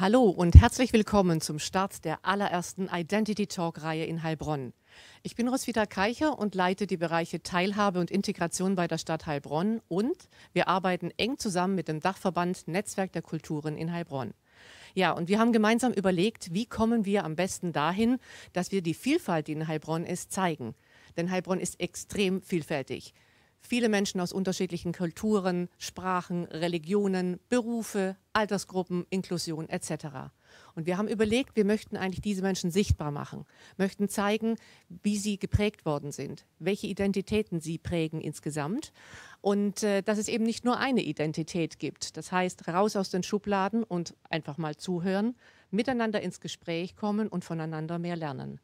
Hallo und herzlich willkommen zum Start der allerersten Identity Talk-Reihe in Heilbronn. Ich bin Roswitha Keicher und leite die Bereiche Teilhabe und Integration bei der Stadt Heilbronn und wir arbeiten eng zusammen mit dem Dachverband Netzwerk der Kulturen in Heilbronn. Ja, und wir haben gemeinsam überlegt, wie kommen wir am besten dahin, dass wir die Vielfalt, die in Heilbronn ist, zeigen. Denn Heilbronn ist extrem vielfältig. Viele Menschen aus unterschiedlichen Kulturen, Sprachen, Religionen, Berufe, Altersgruppen, Inklusion etc. Und wir haben überlegt, wir möchten eigentlich diese Menschen sichtbar machen, möchten zeigen, wie sie geprägt worden sind, welche Identitäten sie prägen insgesamt und äh, dass es eben nicht nur eine Identität gibt. Das heißt, raus aus den Schubladen und einfach mal zuhören, miteinander ins Gespräch kommen und voneinander mehr lernen.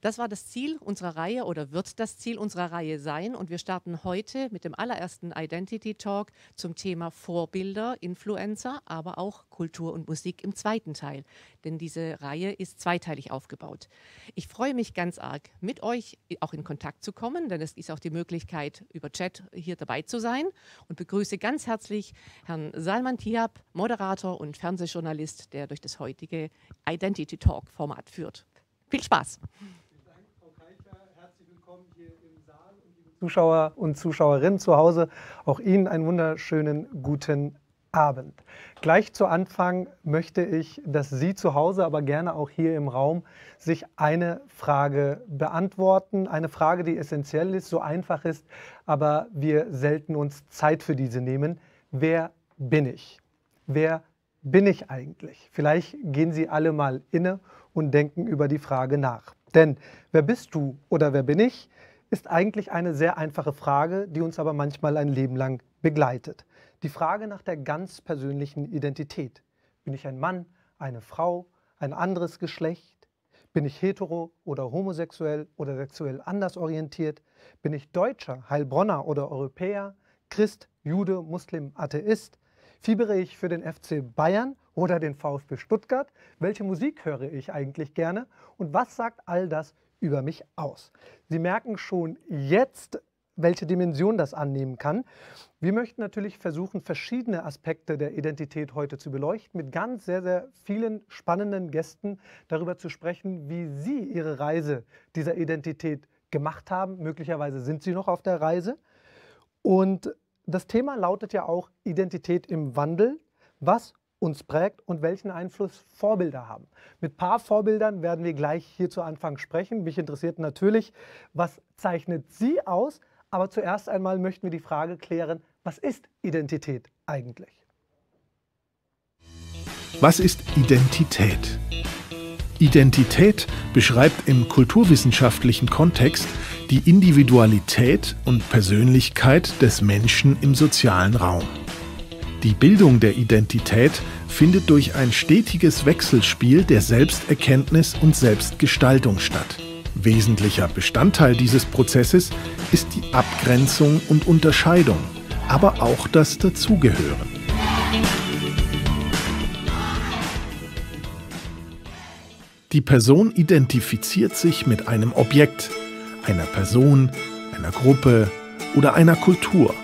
Das war das Ziel unserer Reihe oder wird das Ziel unserer Reihe sein. Und wir starten heute mit dem allerersten Identity Talk zum Thema Vorbilder, Influencer, aber auch Kultur und Musik im zweiten Teil. Denn diese Reihe ist zweiteilig aufgebaut. Ich freue mich ganz arg, mit euch auch in Kontakt zu kommen, denn es ist auch die Möglichkeit, über Chat hier dabei zu sein. Und begrüße ganz herzlich Herrn Salman Tiab, Moderator und Fernsehjournalist, der durch das heutige Identity Talk Format führt. Viel Spaß! Zuschauer und Zuschauerinnen zu Hause, auch Ihnen einen wunderschönen guten Abend. Gleich zu Anfang möchte ich, dass Sie zu Hause, aber gerne auch hier im Raum, sich eine Frage beantworten. Eine Frage, die essentiell ist, so einfach ist, aber wir selten uns Zeit für diese nehmen. Wer bin ich? Wer bin ich eigentlich? Vielleicht gehen Sie alle mal inne und denken über die Frage nach. Denn wer bist du oder wer bin ich? Ist eigentlich eine sehr einfache Frage, die uns aber manchmal ein Leben lang begleitet. Die Frage nach der ganz persönlichen Identität. Bin ich ein Mann, eine Frau, ein anderes Geschlecht? Bin ich hetero oder homosexuell oder sexuell anders orientiert? Bin ich Deutscher, Heilbronner oder Europäer? Christ, Jude, Muslim, Atheist? Fiebere ich für den FC Bayern oder den VfB Stuttgart? Welche Musik höre ich eigentlich gerne? Und was sagt all das über mich aus. Sie merken schon jetzt, welche Dimension das annehmen kann. Wir möchten natürlich versuchen, verschiedene Aspekte der Identität heute zu beleuchten, mit ganz sehr, sehr vielen spannenden Gästen darüber zu sprechen, wie Sie Ihre Reise dieser Identität gemacht haben. Möglicherweise sind Sie noch auf der Reise. Und das Thema lautet ja auch Identität im Wandel. Was uns prägt und welchen Einfluss Vorbilder haben. Mit ein paar Vorbildern werden wir gleich hier zu Anfang sprechen. Mich interessiert natürlich, was zeichnet Sie aus? Aber zuerst einmal möchten wir die Frage klären, was ist Identität eigentlich? Was ist Identität? Identität beschreibt im kulturwissenschaftlichen Kontext die Individualität und Persönlichkeit des Menschen im sozialen Raum. Die Bildung der Identität findet durch ein stetiges Wechselspiel der Selbsterkenntnis und Selbstgestaltung statt. Wesentlicher Bestandteil dieses Prozesses ist die Abgrenzung und Unterscheidung, aber auch das Dazugehören. Die Person identifiziert sich mit einem Objekt, einer Person, einer Gruppe oder einer Kultur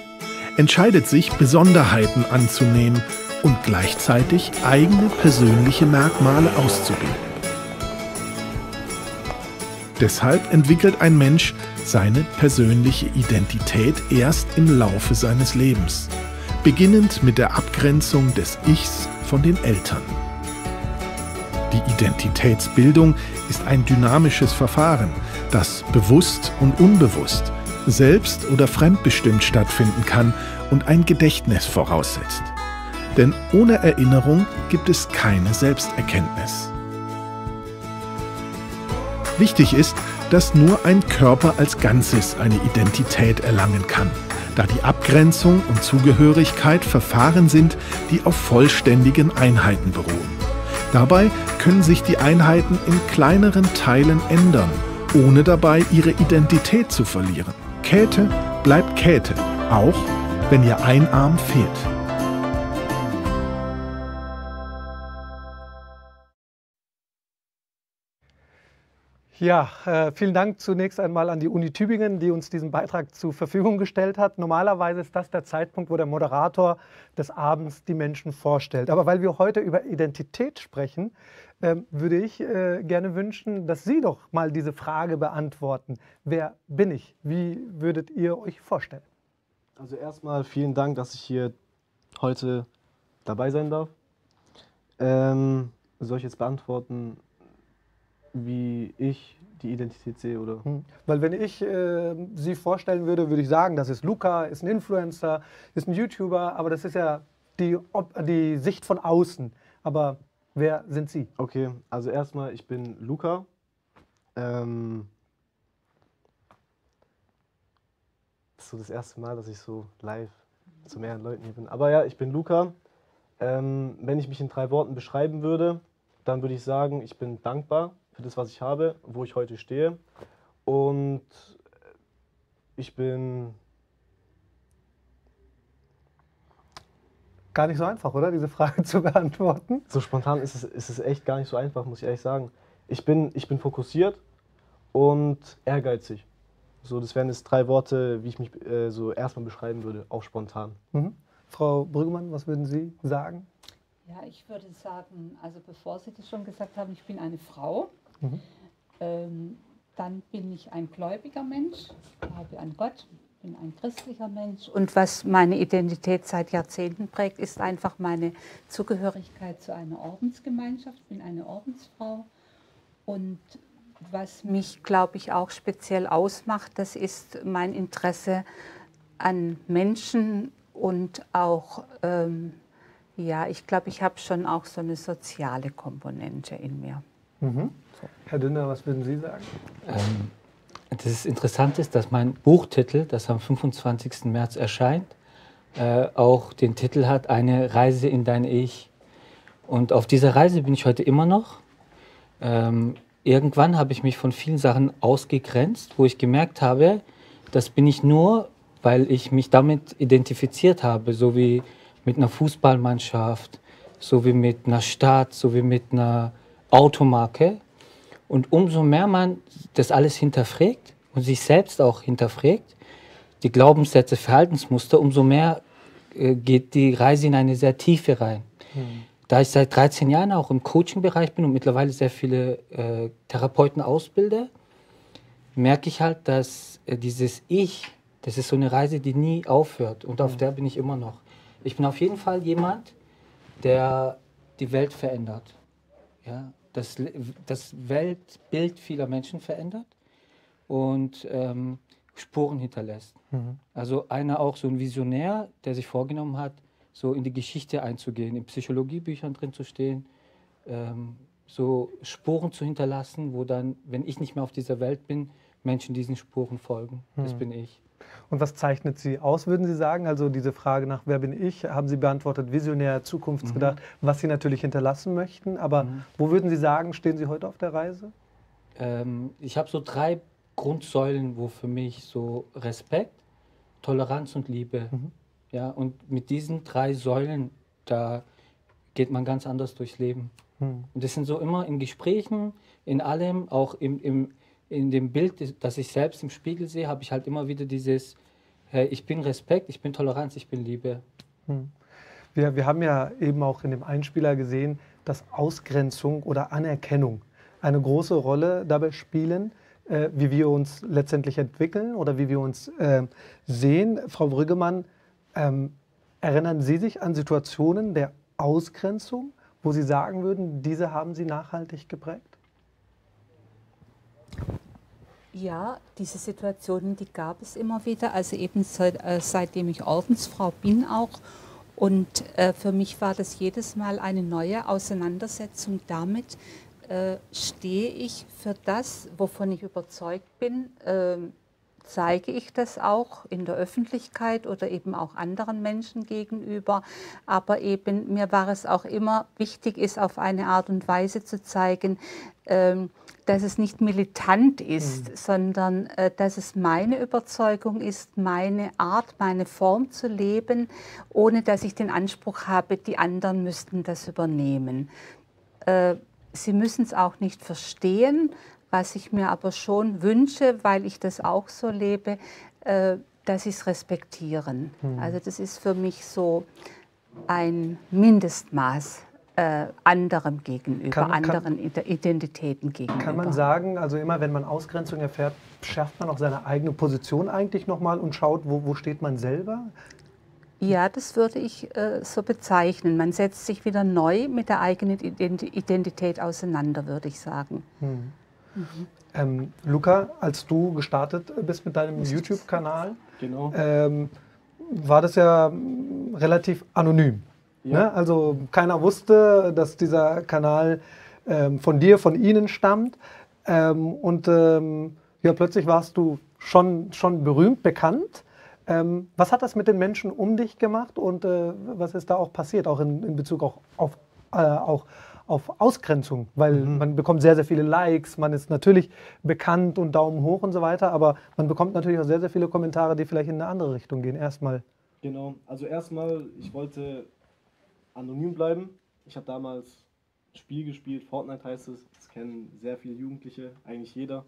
entscheidet sich, Besonderheiten anzunehmen und gleichzeitig eigene persönliche Merkmale auszubilden. Deshalb entwickelt ein Mensch seine persönliche Identität erst im Laufe seines Lebens, beginnend mit der Abgrenzung des Ichs von den Eltern. Die Identitätsbildung ist ein dynamisches Verfahren, das bewusst und unbewusst selbst- oder fremdbestimmt stattfinden kann und ein Gedächtnis voraussetzt. Denn ohne Erinnerung gibt es keine Selbsterkenntnis. Wichtig ist, dass nur ein Körper als Ganzes eine Identität erlangen kann, da die Abgrenzung und Zugehörigkeit Verfahren sind, die auf vollständigen Einheiten beruhen. Dabei können sich die Einheiten in kleineren Teilen ändern, ohne dabei ihre Identität zu verlieren. Käthe bleibt Käthe, auch wenn ihr ein Arm fehlt. Ja, äh, vielen Dank zunächst einmal an die Uni Tübingen, die uns diesen Beitrag zur Verfügung gestellt hat. Normalerweise ist das der Zeitpunkt, wo der Moderator des Abends die Menschen vorstellt. Aber weil wir heute über Identität sprechen, äh, würde ich äh, gerne wünschen, dass Sie doch mal diese Frage beantworten. Wer bin ich? Wie würdet ihr euch vorstellen? Also erstmal vielen Dank, dass ich hier heute dabei sein darf. Ähm, soll ich jetzt beantworten, wie ich die Identität sehe, oder? Hm. Weil wenn ich äh, Sie vorstellen würde, würde ich sagen, das ist Luca, ist ein Influencer, ist ein YouTuber, aber das ist ja die, die Sicht von außen. Aber wer sind Sie? Okay, also erstmal, ich bin Luca. Ähm, das ist so das erste Mal, dass ich so live zu mehreren Leuten hier bin. Aber ja, ich bin Luca. Ähm, wenn ich mich in drei Worten beschreiben würde, dann würde ich sagen, ich bin dankbar für das, was ich habe, wo ich heute stehe. Und ich bin. Gar nicht so einfach, oder? Diese Frage zu beantworten. So spontan ist es, ist es echt gar nicht so einfach, muss ich ehrlich sagen. Ich bin, ich bin fokussiert und ehrgeizig. So, das wären jetzt drei Worte, wie ich mich äh, so erstmal beschreiben würde, auch spontan. Mhm. Frau Brüggemann, was würden Sie sagen? Ja, ich würde sagen, also bevor Sie das schon gesagt haben, ich bin eine Frau. Mhm. Ähm, dann bin ich ein gläubiger Mensch, ich glaube an Gott, bin ein christlicher Mensch. Und was meine Identität seit Jahrzehnten prägt, ist einfach meine Zugehörigkeit zu einer Ordensgemeinschaft. Ich bin eine Ordensfrau. Und was mich, glaube ich, auch speziell ausmacht, das ist mein Interesse an Menschen und auch, ähm, ja, ich glaube, ich habe schon auch so eine soziale Komponente in mir. Mhm. Herr Dünder, was würden Sie sagen? Ähm, das Interessante ist, dass mein Buchtitel, das am 25. März erscheint, äh, auch den Titel hat, Eine Reise in dein Ich. Und auf dieser Reise bin ich heute immer noch. Ähm, irgendwann habe ich mich von vielen Sachen ausgegrenzt, wo ich gemerkt habe, das bin ich nur, weil ich mich damit identifiziert habe, so wie mit einer Fußballmannschaft, so wie mit einer Stadt, so wie mit einer Automarke. Und umso mehr man das alles hinterfragt und sich selbst auch hinterfragt, die Glaubenssätze, Verhaltensmuster, umso mehr äh, geht die Reise in eine sehr tiefe rein. Mhm. Da ich seit 13 Jahren auch im Coaching-Bereich bin und mittlerweile sehr viele äh, Therapeuten ausbilde, merke ich halt, dass äh, dieses Ich, das ist so eine Reise, die nie aufhört und auf mhm. der bin ich immer noch. Ich bin auf jeden Fall jemand, der die Welt verändert. Ja, das, das Weltbild vieler Menschen verändert und ähm, Spuren hinterlässt. Mhm. Also einer auch so ein Visionär, der sich vorgenommen hat, so in die Geschichte einzugehen, in Psychologiebüchern drin zu stehen, ähm, so Spuren zu hinterlassen, wo dann, wenn ich nicht mehr auf dieser Welt bin, Menschen diesen Spuren folgen. Mhm. Das bin ich. Und was zeichnet Sie aus, würden Sie sagen? Also diese Frage nach, wer bin ich, haben Sie beantwortet, visionär, zukunftsgedacht, mhm. was Sie natürlich hinterlassen möchten. Aber mhm. wo würden Sie sagen, stehen Sie heute auf der Reise? Ähm, ich habe so drei Grundsäulen, wo für mich so Respekt, Toleranz und Liebe. Mhm. Ja, und mit diesen drei Säulen, da geht man ganz anders durchs Leben. Mhm. Und das sind so immer in Gesprächen, in allem, auch im, im in dem Bild, das ich selbst im Spiegel sehe, habe ich halt immer wieder dieses, hey, ich bin Respekt, ich bin Toleranz, ich bin Liebe. Hm. Wir, wir haben ja eben auch in dem Einspieler gesehen, dass Ausgrenzung oder Anerkennung eine große Rolle dabei spielen, äh, wie wir uns letztendlich entwickeln oder wie wir uns äh, sehen. Frau Brüggemann, ähm, erinnern Sie sich an Situationen der Ausgrenzung, wo Sie sagen würden, diese haben Sie nachhaltig geprägt? Ja, diese Situationen, die gab es immer wieder. Also eben seit, äh, seitdem ich Ordensfrau bin auch. Und äh, für mich war das jedes Mal eine neue Auseinandersetzung damit, äh, stehe ich für das, wovon ich überzeugt bin, ähm, zeige ich das auch in der Öffentlichkeit oder eben auch anderen Menschen gegenüber. Aber eben mir war es auch immer wichtig, ist auf eine Art und Weise zu zeigen, ähm, dass es nicht militant ist, mhm. sondern äh, dass es meine Überzeugung ist, meine Art, meine Form zu leben, ohne dass ich den Anspruch habe, die anderen müssten das übernehmen. Äh, sie müssen es auch nicht verstehen, Was ich mir aber schon wünsche, weil ich das auch so lebe, äh, dass sie es respektieren. Hm. Also das ist für mich so ein Mindestmaß äh, anderem gegenüber, Kann- kann- anderen Ide- Identitäten gegenüber. Kann man sagen, also immer wenn man Ausgrenzung erfährt, schärft man auch seine eigene Position eigentlich nochmal und schaut, wo, wo steht man selber? Ja, das würde ich äh, so bezeichnen. Man setzt sich wieder neu mit der eigenen Ident- Identität auseinander, würde ich sagen. Ähm, Luca, als du gestartet bist mit deinem YouTube-Kanal, Genau. ähm, war das ja mm, relativ anonym. Ja. Ne? Also keiner wusste, dass dieser Kanal ähm, von dir, von ihnen stammt. Ähm, und ähm, ja, plötzlich warst du schon, schon berühmt, bekannt. Ähm, was hat das mit den Menschen um dich gemacht und äh, was ist da auch passiert, auch in, in Bezug auch auf, äh, auch auf Ausgrenzung? Weil man bekommt sehr, sehr viele Likes, man ist natürlich bekannt und Daumen hoch und so weiter, aber man bekommt natürlich auch sehr, sehr viele Kommentare, die vielleicht in eine andere Richtung gehen. Erstmal. Genau, also erstmal, ich wollte anonym bleiben. Ich habe damals ein Spiel gespielt, Fortnite heißt es. Das kennen sehr viele Jugendliche, eigentlich jeder.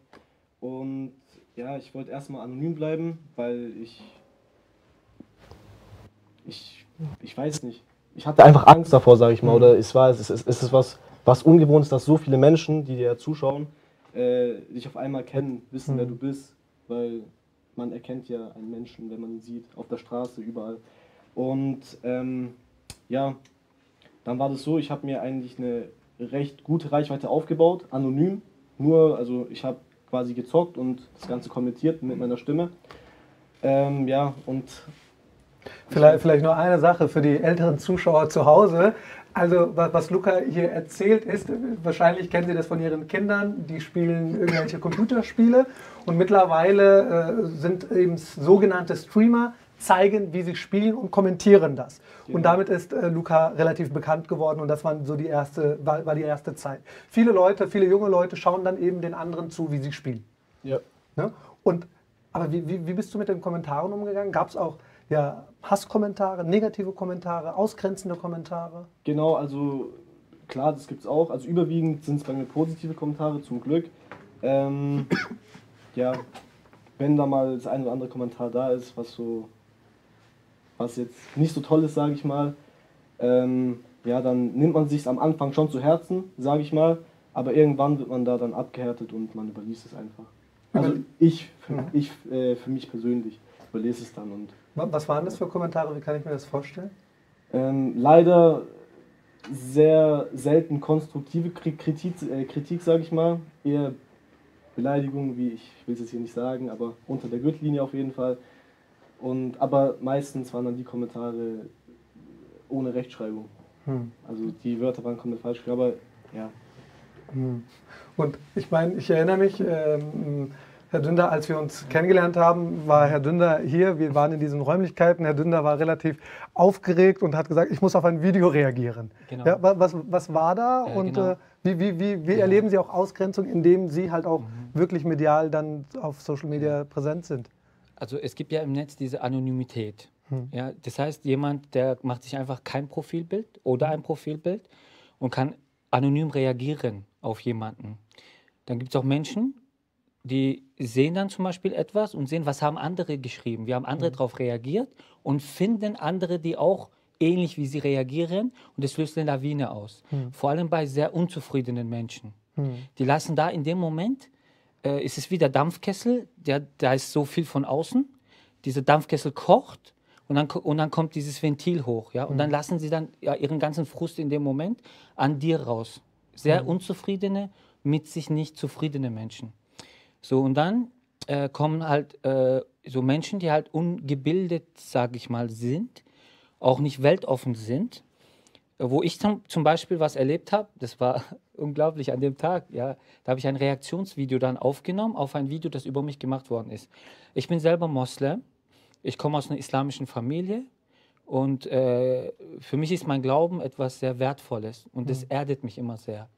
Und ja, ich wollte erstmal anonym bleiben, weil ich. Ich, ich weiß nicht. Ich hatte einfach Angst davor, sage ich mal. Oder es war, es ist, es ist was, was Ungewohntes, dass so viele Menschen, die dir zuschauen, äh, dich auf einmal kennen, wissen, wer du bist. Weil man erkennt ja einen Menschen, wenn man ihn sieht, auf der Straße, überall. Und ähm, ja, dann war das so, ich habe mir eigentlich eine recht gute Reichweite aufgebaut, anonym. Nur, also ich habe quasi gezockt und das Ganze kommentiert mit meiner Stimme. Ähm, ja, und Vielleicht, vielleicht nur eine Sache für die älteren Zuschauer zu Hause. Also wa- was Luca hier erzählt ist, wahrscheinlich kennen Sie das von Ihren Kindern, die spielen irgendwelche Computerspiele und mittlerweile äh, sind eben sogenannte Streamer, zeigen, wie sie spielen und kommentieren das. Und damit ist äh, Luca relativ bekannt geworden und das war so die erste, war, war die erste Zeit. Viele Leute, viele junge Leute schauen dann eben den anderen zu, wie sie spielen. ja, Ne? Und, aber wie, wie, wie bist du mit den Kommentaren umgegangen? Gab es auch ja, Hasskommentare, negative Kommentare, ausgrenzende Kommentare? Genau, also klar, das gibt es auch. Also überwiegend sind es bei mir positive Kommentare, zum Glück. Ähm, ja, wenn da mal das ein oder andere Kommentar da ist, was so, was jetzt nicht so toll ist, sage ich mal, ähm, ja, dann nimmt man sich am Anfang schon zu Herzen, sage ich mal, aber irgendwann wird man da dann abgehärtet und man überliest es einfach. Also ich, für, ich äh, für mich persönlich überlese es dann und Wa- Was waren das für Kommentare? Wie kann ich mir das vorstellen? Ähm, leider sehr selten konstruktive Kri- Kritik, äh, Kritik sage ich mal. Eher Beleidigungen, wie ich will es jetzt hier nicht sagen, aber unter der Gürtellinie auf jeden Fall. Und, aber meistens waren dann die Kommentare ohne Rechtschreibung. Hm. Also die Wörter waren komplett falsch, aber ja. Und ich meine, ich erinnere mich, ähm, Herr Dünder, als wir uns kennengelernt haben, war Herr Dünder hier. Wir waren in diesen Räumlichkeiten. Herr Dünder war relativ aufgeregt und hat gesagt, ich muss auf ein Video reagieren. Genau. Ja, wa- was, was war da Ja, und genau. äh, wie, wie, wie, wie erleben Sie auch Ausgrenzung, indem Sie halt auch wirklich medial dann auf Social Media präsent sind? Also es gibt ja im Netz diese Anonymität. Ja, das heißt, jemand, der macht sich einfach kein Profilbild oder ein Profilbild und kann anonym reagieren auf jemanden. Dann gibt es auch Menschen, die sehen dann zum Beispiel etwas und sehen, was haben andere geschrieben. Wir haben andere darauf reagiert und finden andere, die auch ähnlich wie sie reagieren und das löst eine Lawine aus. Vor allem bei sehr unzufriedenen Menschen. Die lassen da in dem Moment, äh, ist es wie der Dampfkessel, der, da ist so viel von außen. Dieser Dampfkessel kocht und dann, und dann kommt dieses Ventil hoch. Ja? Und dann lassen sie dann ja, ihren ganzen Frust in dem Moment an dir raus. Sehr unzufriedene, mit sich nicht zufriedene Menschen. So, und dann äh, kommen halt äh, so Menschen, die halt ungebildet, sage ich mal, sind, auch nicht weltoffen sind, wo ich zum, zum Beispiel was erlebt habe, das war unglaublich an dem Tag, ja, da habe ich ein Reaktionsvideo dann aufgenommen auf ein Video, das über mich gemacht worden ist. Ich bin selber Moslem, ich komme aus einer islamischen Familie. Und äh, für mich ist mein Glauben etwas sehr Wertvolles. Und das erdet mich immer sehr.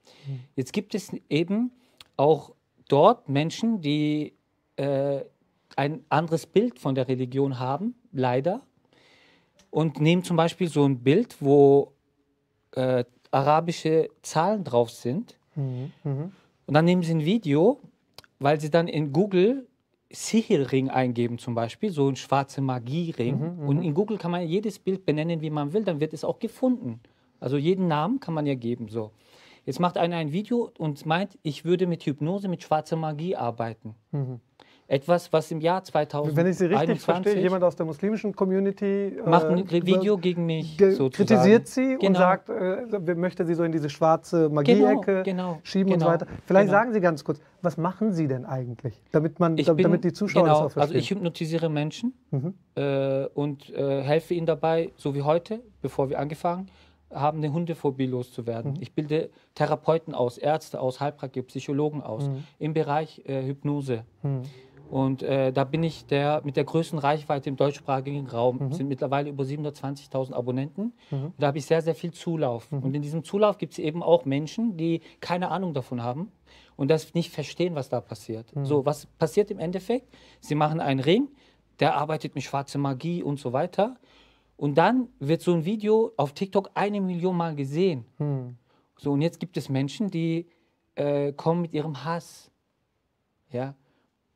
Jetzt gibt es eben auch dort Menschen, die äh, ein anderes Bild von der Religion haben, leider, und nehmen zum Beispiel so ein Bild, wo äh, arabische Zahlen drauf sind. Und dann nehmen sie ein Video weil sie dann in Google Sihirring eingeben zum Beispiel, so ein schwarze Magiering. Mhm, und in Google kann man jedes Bild benennen, wie man will, dann wird es auch gefunden. Also jeden Namen kann man ja geben. So. Jetzt macht einer ein Video und meint, ich würde mit Hypnose, mit schwarzer Magie arbeiten. Etwas, was im Jahr 2021 Mhm. Wenn ich Sie richtig verstehe, jemand aus der muslimischen Community äh, macht ein Video gegen mich. ge- sozusagen. kritisiert sie und Genau. sagt, äh, möchte sie so in diese schwarze Magie-Ecke genau, schieben und genau, so weiter. Vielleicht genau. sagen Sie ganz kurz, was machen Sie denn eigentlich, damit, man, damit, bin- die Zuschauer genau, das auch Also verstehen? ich hypnotisiere Menschen Mhm. äh, und äh, helfe ihnen dabei, so wie heute, bevor wir angefangen haben, eine Hundephobie loszuwerden. Mhm. Ich bilde Therapeuten aus, Ärzte aus, Heilpraktiker, Psychologen aus Mhm. im Bereich äh, Hypnose. Und äh, da bin ich der mit der größten Reichweite im deutschsprachigen Raum. Mhm. Es sind mittlerweile über 720.000 Abonnenten. Und da habe ich sehr, sehr viel Zulauf. Mhm. Und in diesem Zulauf gibt es eben auch Menschen, die keine Ahnung davon haben und das nicht verstehen, was da passiert. Mhm. So, was passiert im Endeffekt? Sie machen einen Ring, der arbeitet mit schwarzer Magie und so weiter. Und dann wird so ein Video auf TikTok eine Million Mal gesehen. Hm. So, und jetzt gibt es Menschen, die äh, kommen mit ihrem Hass. Ja.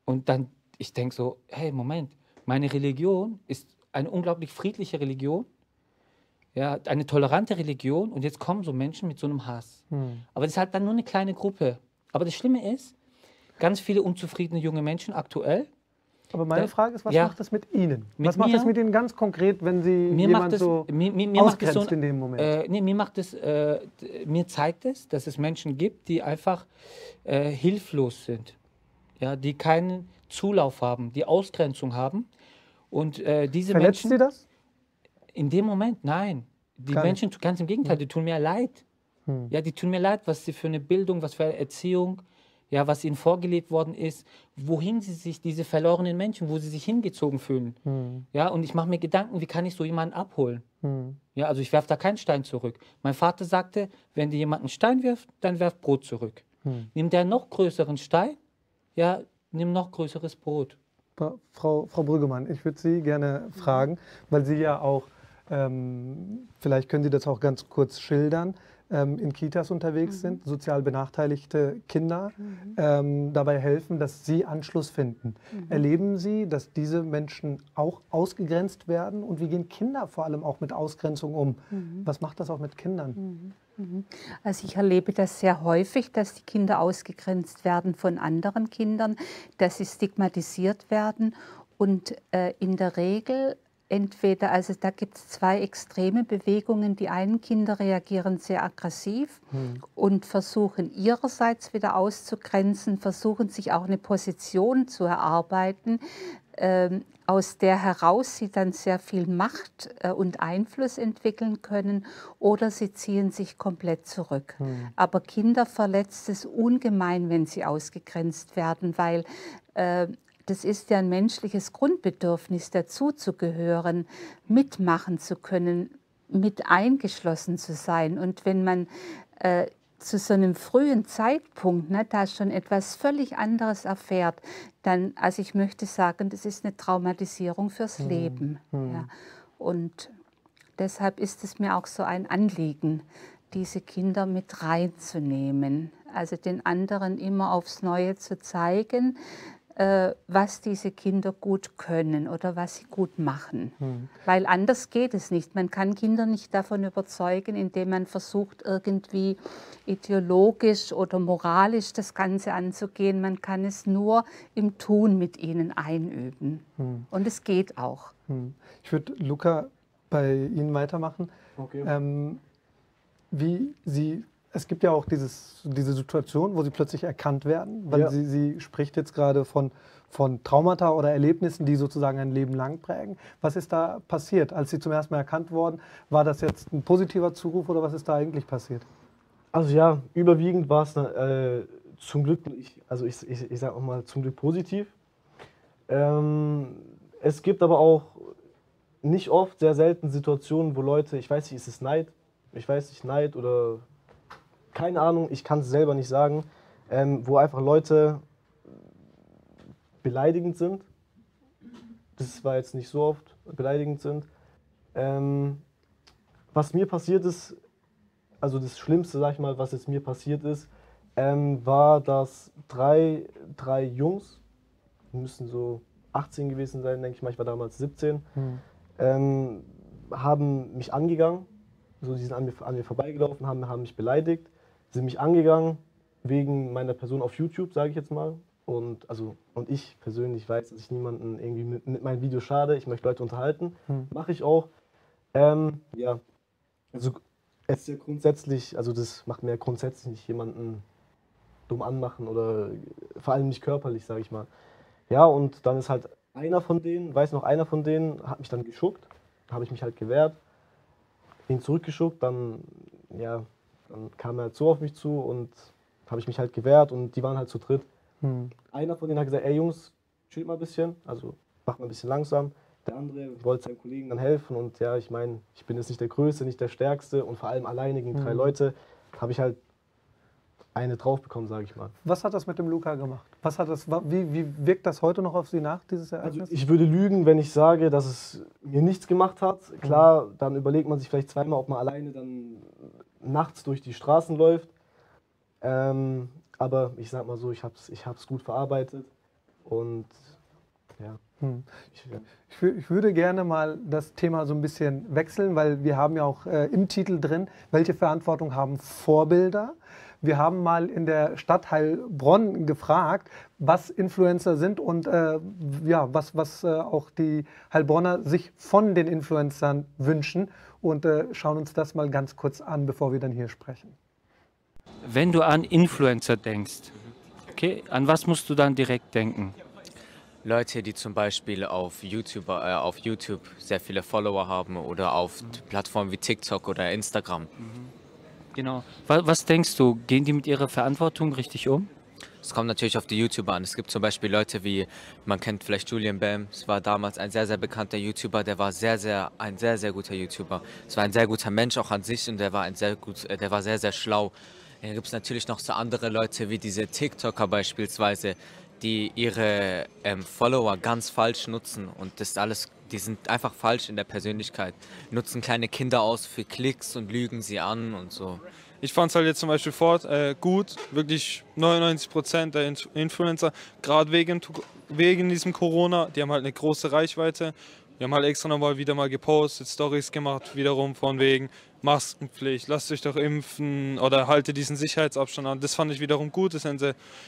Und dann, ich denke so, hey, Moment, meine Religion ist eine unglaublich friedliche Religion, ja, eine tolerante Religion und jetzt kommen so Menschen mit so einem Hass. Hm. Aber das ist halt dann nur eine kleine Gruppe. Aber das Schlimme ist, ganz viele unzufriedene junge Menschen aktuell, Aber meine Da- Frage ist, was ja. macht das mit Ihnen? Mit was macht mir? das mit Ihnen ganz konkret, wenn Sie mir jemand es, so mir, mir, mir ausgrenzt so, in dem Moment? Äh, nee, mir macht es, äh, mir zeigt es, dass es Menschen gibt, die einfach äh, hilflos sind, ja, die keinen Zulauf haben, die Ausgrenzung haben. Und äh, diese Verletzt Menschen, Sie das? in dem Moment, nein. Die Gar Menschen, ganz im Gegenteil, die tun mir leid. Hm. Ja, die tun mir leid, was sie für eine Bildung, was für eine Erziehung, ja, was ihnen vorgelebt worden ist, wohin sie sich, diese verlorenen Menschen, wo sie sich hingezogen fühlen. Hm. Ja, und ich mache mir Gedanken, wie kann ich so jemanden abholen? Hm. Ja, also ich werfe da keinen Stein zurück. Mein Vater sagte, wenn dir jemand einen Stein wirft, dann werf Brot zurück. Hm. Nimm der noch größeren Stein, ja, nimm noch größeres Brot. Fra- Frau, Frau Brüggemann, ich würde Sie gerne fragen, weil Sie ja auch, ähm, vielleicht können Sie das auch ganz kurz schildern, ähm, in Kitas unterwegs sind, sozial benachteiligte Kinder ähm, dabei helfen, dass sie Anschluss finden. Erleben Sie, dass diese Menschen auch ausgegrenzt werden? Und wie gehen Kinder vor allem auch mit Ausgrenzung um? Was macht das auch mit Kindern? Also ich erlebe das sehr häufig, dass die Kinder ausgegrenzt werden von anderen Kindern, dass sie stigmatisiert werden und äh, in der Regel entweder, also da gibt es zwei extreme Bewegungen. Die einen Kinder reagieren sehr aggressiv und versuchen ihrerseits wieder auszugrenzen, versuchen sich auch eine Position zu erarbeiten, ähm, aus der heraus sie dann sehr viel Macht äh, und Einfluss entwickeln können oder sie ziehen sich komplett zurück. Aber Kinder verletzt es ungemein, wenn sie ausgegrenzt werden, weil äh, das ist ja ein menschliches Grundbedürfnis, dazuzugehören, mitmachen zu können, mit eingeschlossen zu sein. Und wenn man äh, zu so einem frühen Zeitpunkt ne, da schon etwas völlig anderes erfährt, dann, also ich möchte sagen, das ist eine Traumatisierung fürs Leben. Ja. Und deshalb ist es mir auch so ein Anliegen, diese Kinder mit reinzunehmen. Also den anderen immer aufs Neue zu zeigen, was diese Kinder gut können oder was sie gut machen. Weil anders geht es nicht. Man kann Kinder nicht davon überzeugen, indem man versucht, irgendwie ideologisch oder moralisch das Ganze anzugehen. Man kann es nur im Tun mit ihnen einüben. Und es geht auch. Hm. Ich würde, Luca, bei Ihnen weitermachen. Okay. Ähm, wie Sie, es gibt ja auch dieses, diese Situation, wo Sie plötzlich erkannt werden, weil Ja. sie, sie spricht jetzt gerade von, von Traumata oder Erlebnissen, die sozusagen ein Leben lang prägen. Was ist da passiert, als Sie zum ersten Mal erkannt wurden? War das jetzt ein positiver Zuruf oder was ist da eigentlich passiert? Also ja, überwiegend war es äh, zum Glück, ich, also ich, ich, ich sage auch mal zum Glück positiv. Ähm, es gibt aber auch nicht oft, sehr selten Situationen, wo Leute, ich weiß nicht, ist es Neid? Ich weiß nicht, Neid oder keine Ahnung, ich kann es selber nicht sagen, ähm, wo einfach Leute beleidigend sind. Das war jetzt nicht so oft, beleidigend sind. Ähm, was mir passiert ist, also das Schlimmste, sag ich mal, was jetzt mir passiert ist, ähm, war, dass drei, drei Jungs, müssen so 18 gewesen sein, denke ich mal, ich war damals 17, Hm. ähm, haben mich angegangen. So, die sind an mir, an mir vorbeigelaufen, haben, haben mich beleidigt, sind mich angegangen wegen meiner Person auf YouTube, sage ich jetzt mal. Und, also, und ich persönlich weiß, dass ich niemanden irgendwie mit, mit meinem Video schade. Ich möchte Leute unterhalten. Hm. Mache ich auch. Ähm, ja, also es ist ja grundsätzlich, also das macht mir ja grundsätzlich nicht jemanden dumm anmachen oder vor allem nicht körperlich, sage ich mal. Ja, und dann ist halt einer von denen, weiß noch, einer von denen hat mich dann geschuckt, habe ich mich halt gewehrt, ihn zurückgeschuckt, dann, ja, dann kam er so auf mich zu und habe ich mich halt gewehrt und die waren halt zu dritt. Hm. Einer von denen hat gesagt, ey Jungs, chillt mal ein bisschen, also macht mal ein bisschen langsam. Der andere wollte seinen Kollegen dann helfen und ja, ich meine, ich bin jetzt nicht der Größte, nicht der Stärkste und vor allem alleine gegen drei Mhm. Leute habe ich halt eine drauf bekommen, sage ich mal. Was hat das mit dem Luca gemacht? Was hat das, wie, wie wirkt das heute noch auf Sie nach, dieses Also Ereignis? ich würde lügen, wenn ich sage, dass es mir nichts gemacht hat. Klar, dann überlegt man sich vielleicht zweimal, ob man alleine dann nachts durch die Straßen läuft. Ähm, aber ich sag mal so, ich habe es ich hab's gut verarbeitet und ja. Hm. Ich. Ich, ich würde gerne mal das Thema so ein bisschen wechseln, weil wir haben ja auch äh, im Titel drin, welche Verantwortung haben Vorbilder. Wir haben mal in der Stadt Heilbronn gefragt, was Influencer sind und äh, ja, was, was äh, auch die Heilbronner sich von den Influencern wünschen und äh, schauen uns das mal ganz kurz an, bevor wir dann hier sprechen. Wenn du an Influencer denkst, okay, an was musst du dann direkt denken? Leute, die zum Beispiel auf YouTube, äh, auf YouTube sehr viele Follower haben oder auf Plattformen wie TikTok oder Instagram. Genau. Was, was denkst du, gehen die mit ihrer Verantwortung richtig um? Es kommt natürlich auf die YouTuber an. Es gibt zum Beispiel Leute wie, man kennt vielleicht Julian Bam. Es war damals ein sehr, sehr bekannter YouTuber. Der war sehr, sehr, ein sehr, sehr guter YouTuber. Es war ein sehr guter Mensch auch an sich und der war ein sehr gut, äh, der war sehr, sehr schlau. Dann gibt es natürlich noch so andere Leute wie diese TikToker beispielsweise, die ihre ähm, Follower ganz falsch nutzen und das alles, die sind einfach falsch in der Persönlichkeit. Nutzen kleine Kinder aus für Klicks und lügen sie an und so. Ich fand es halt jetzt zum Beispiel fort äh, gut, wirklich 99% der Inf- Influencer, gerade wegen, wegen diesem Corona, die haben halt eine große Reichweite. Wir haben halt extra nochmal wieder mal gepostet, Stories gemacht, wiederum von wegen Maskenpflicht, lasst euch doch impfen oder haltet diesen Sicherheitsabstand an. Das fand ich wiederum gut. Es sind,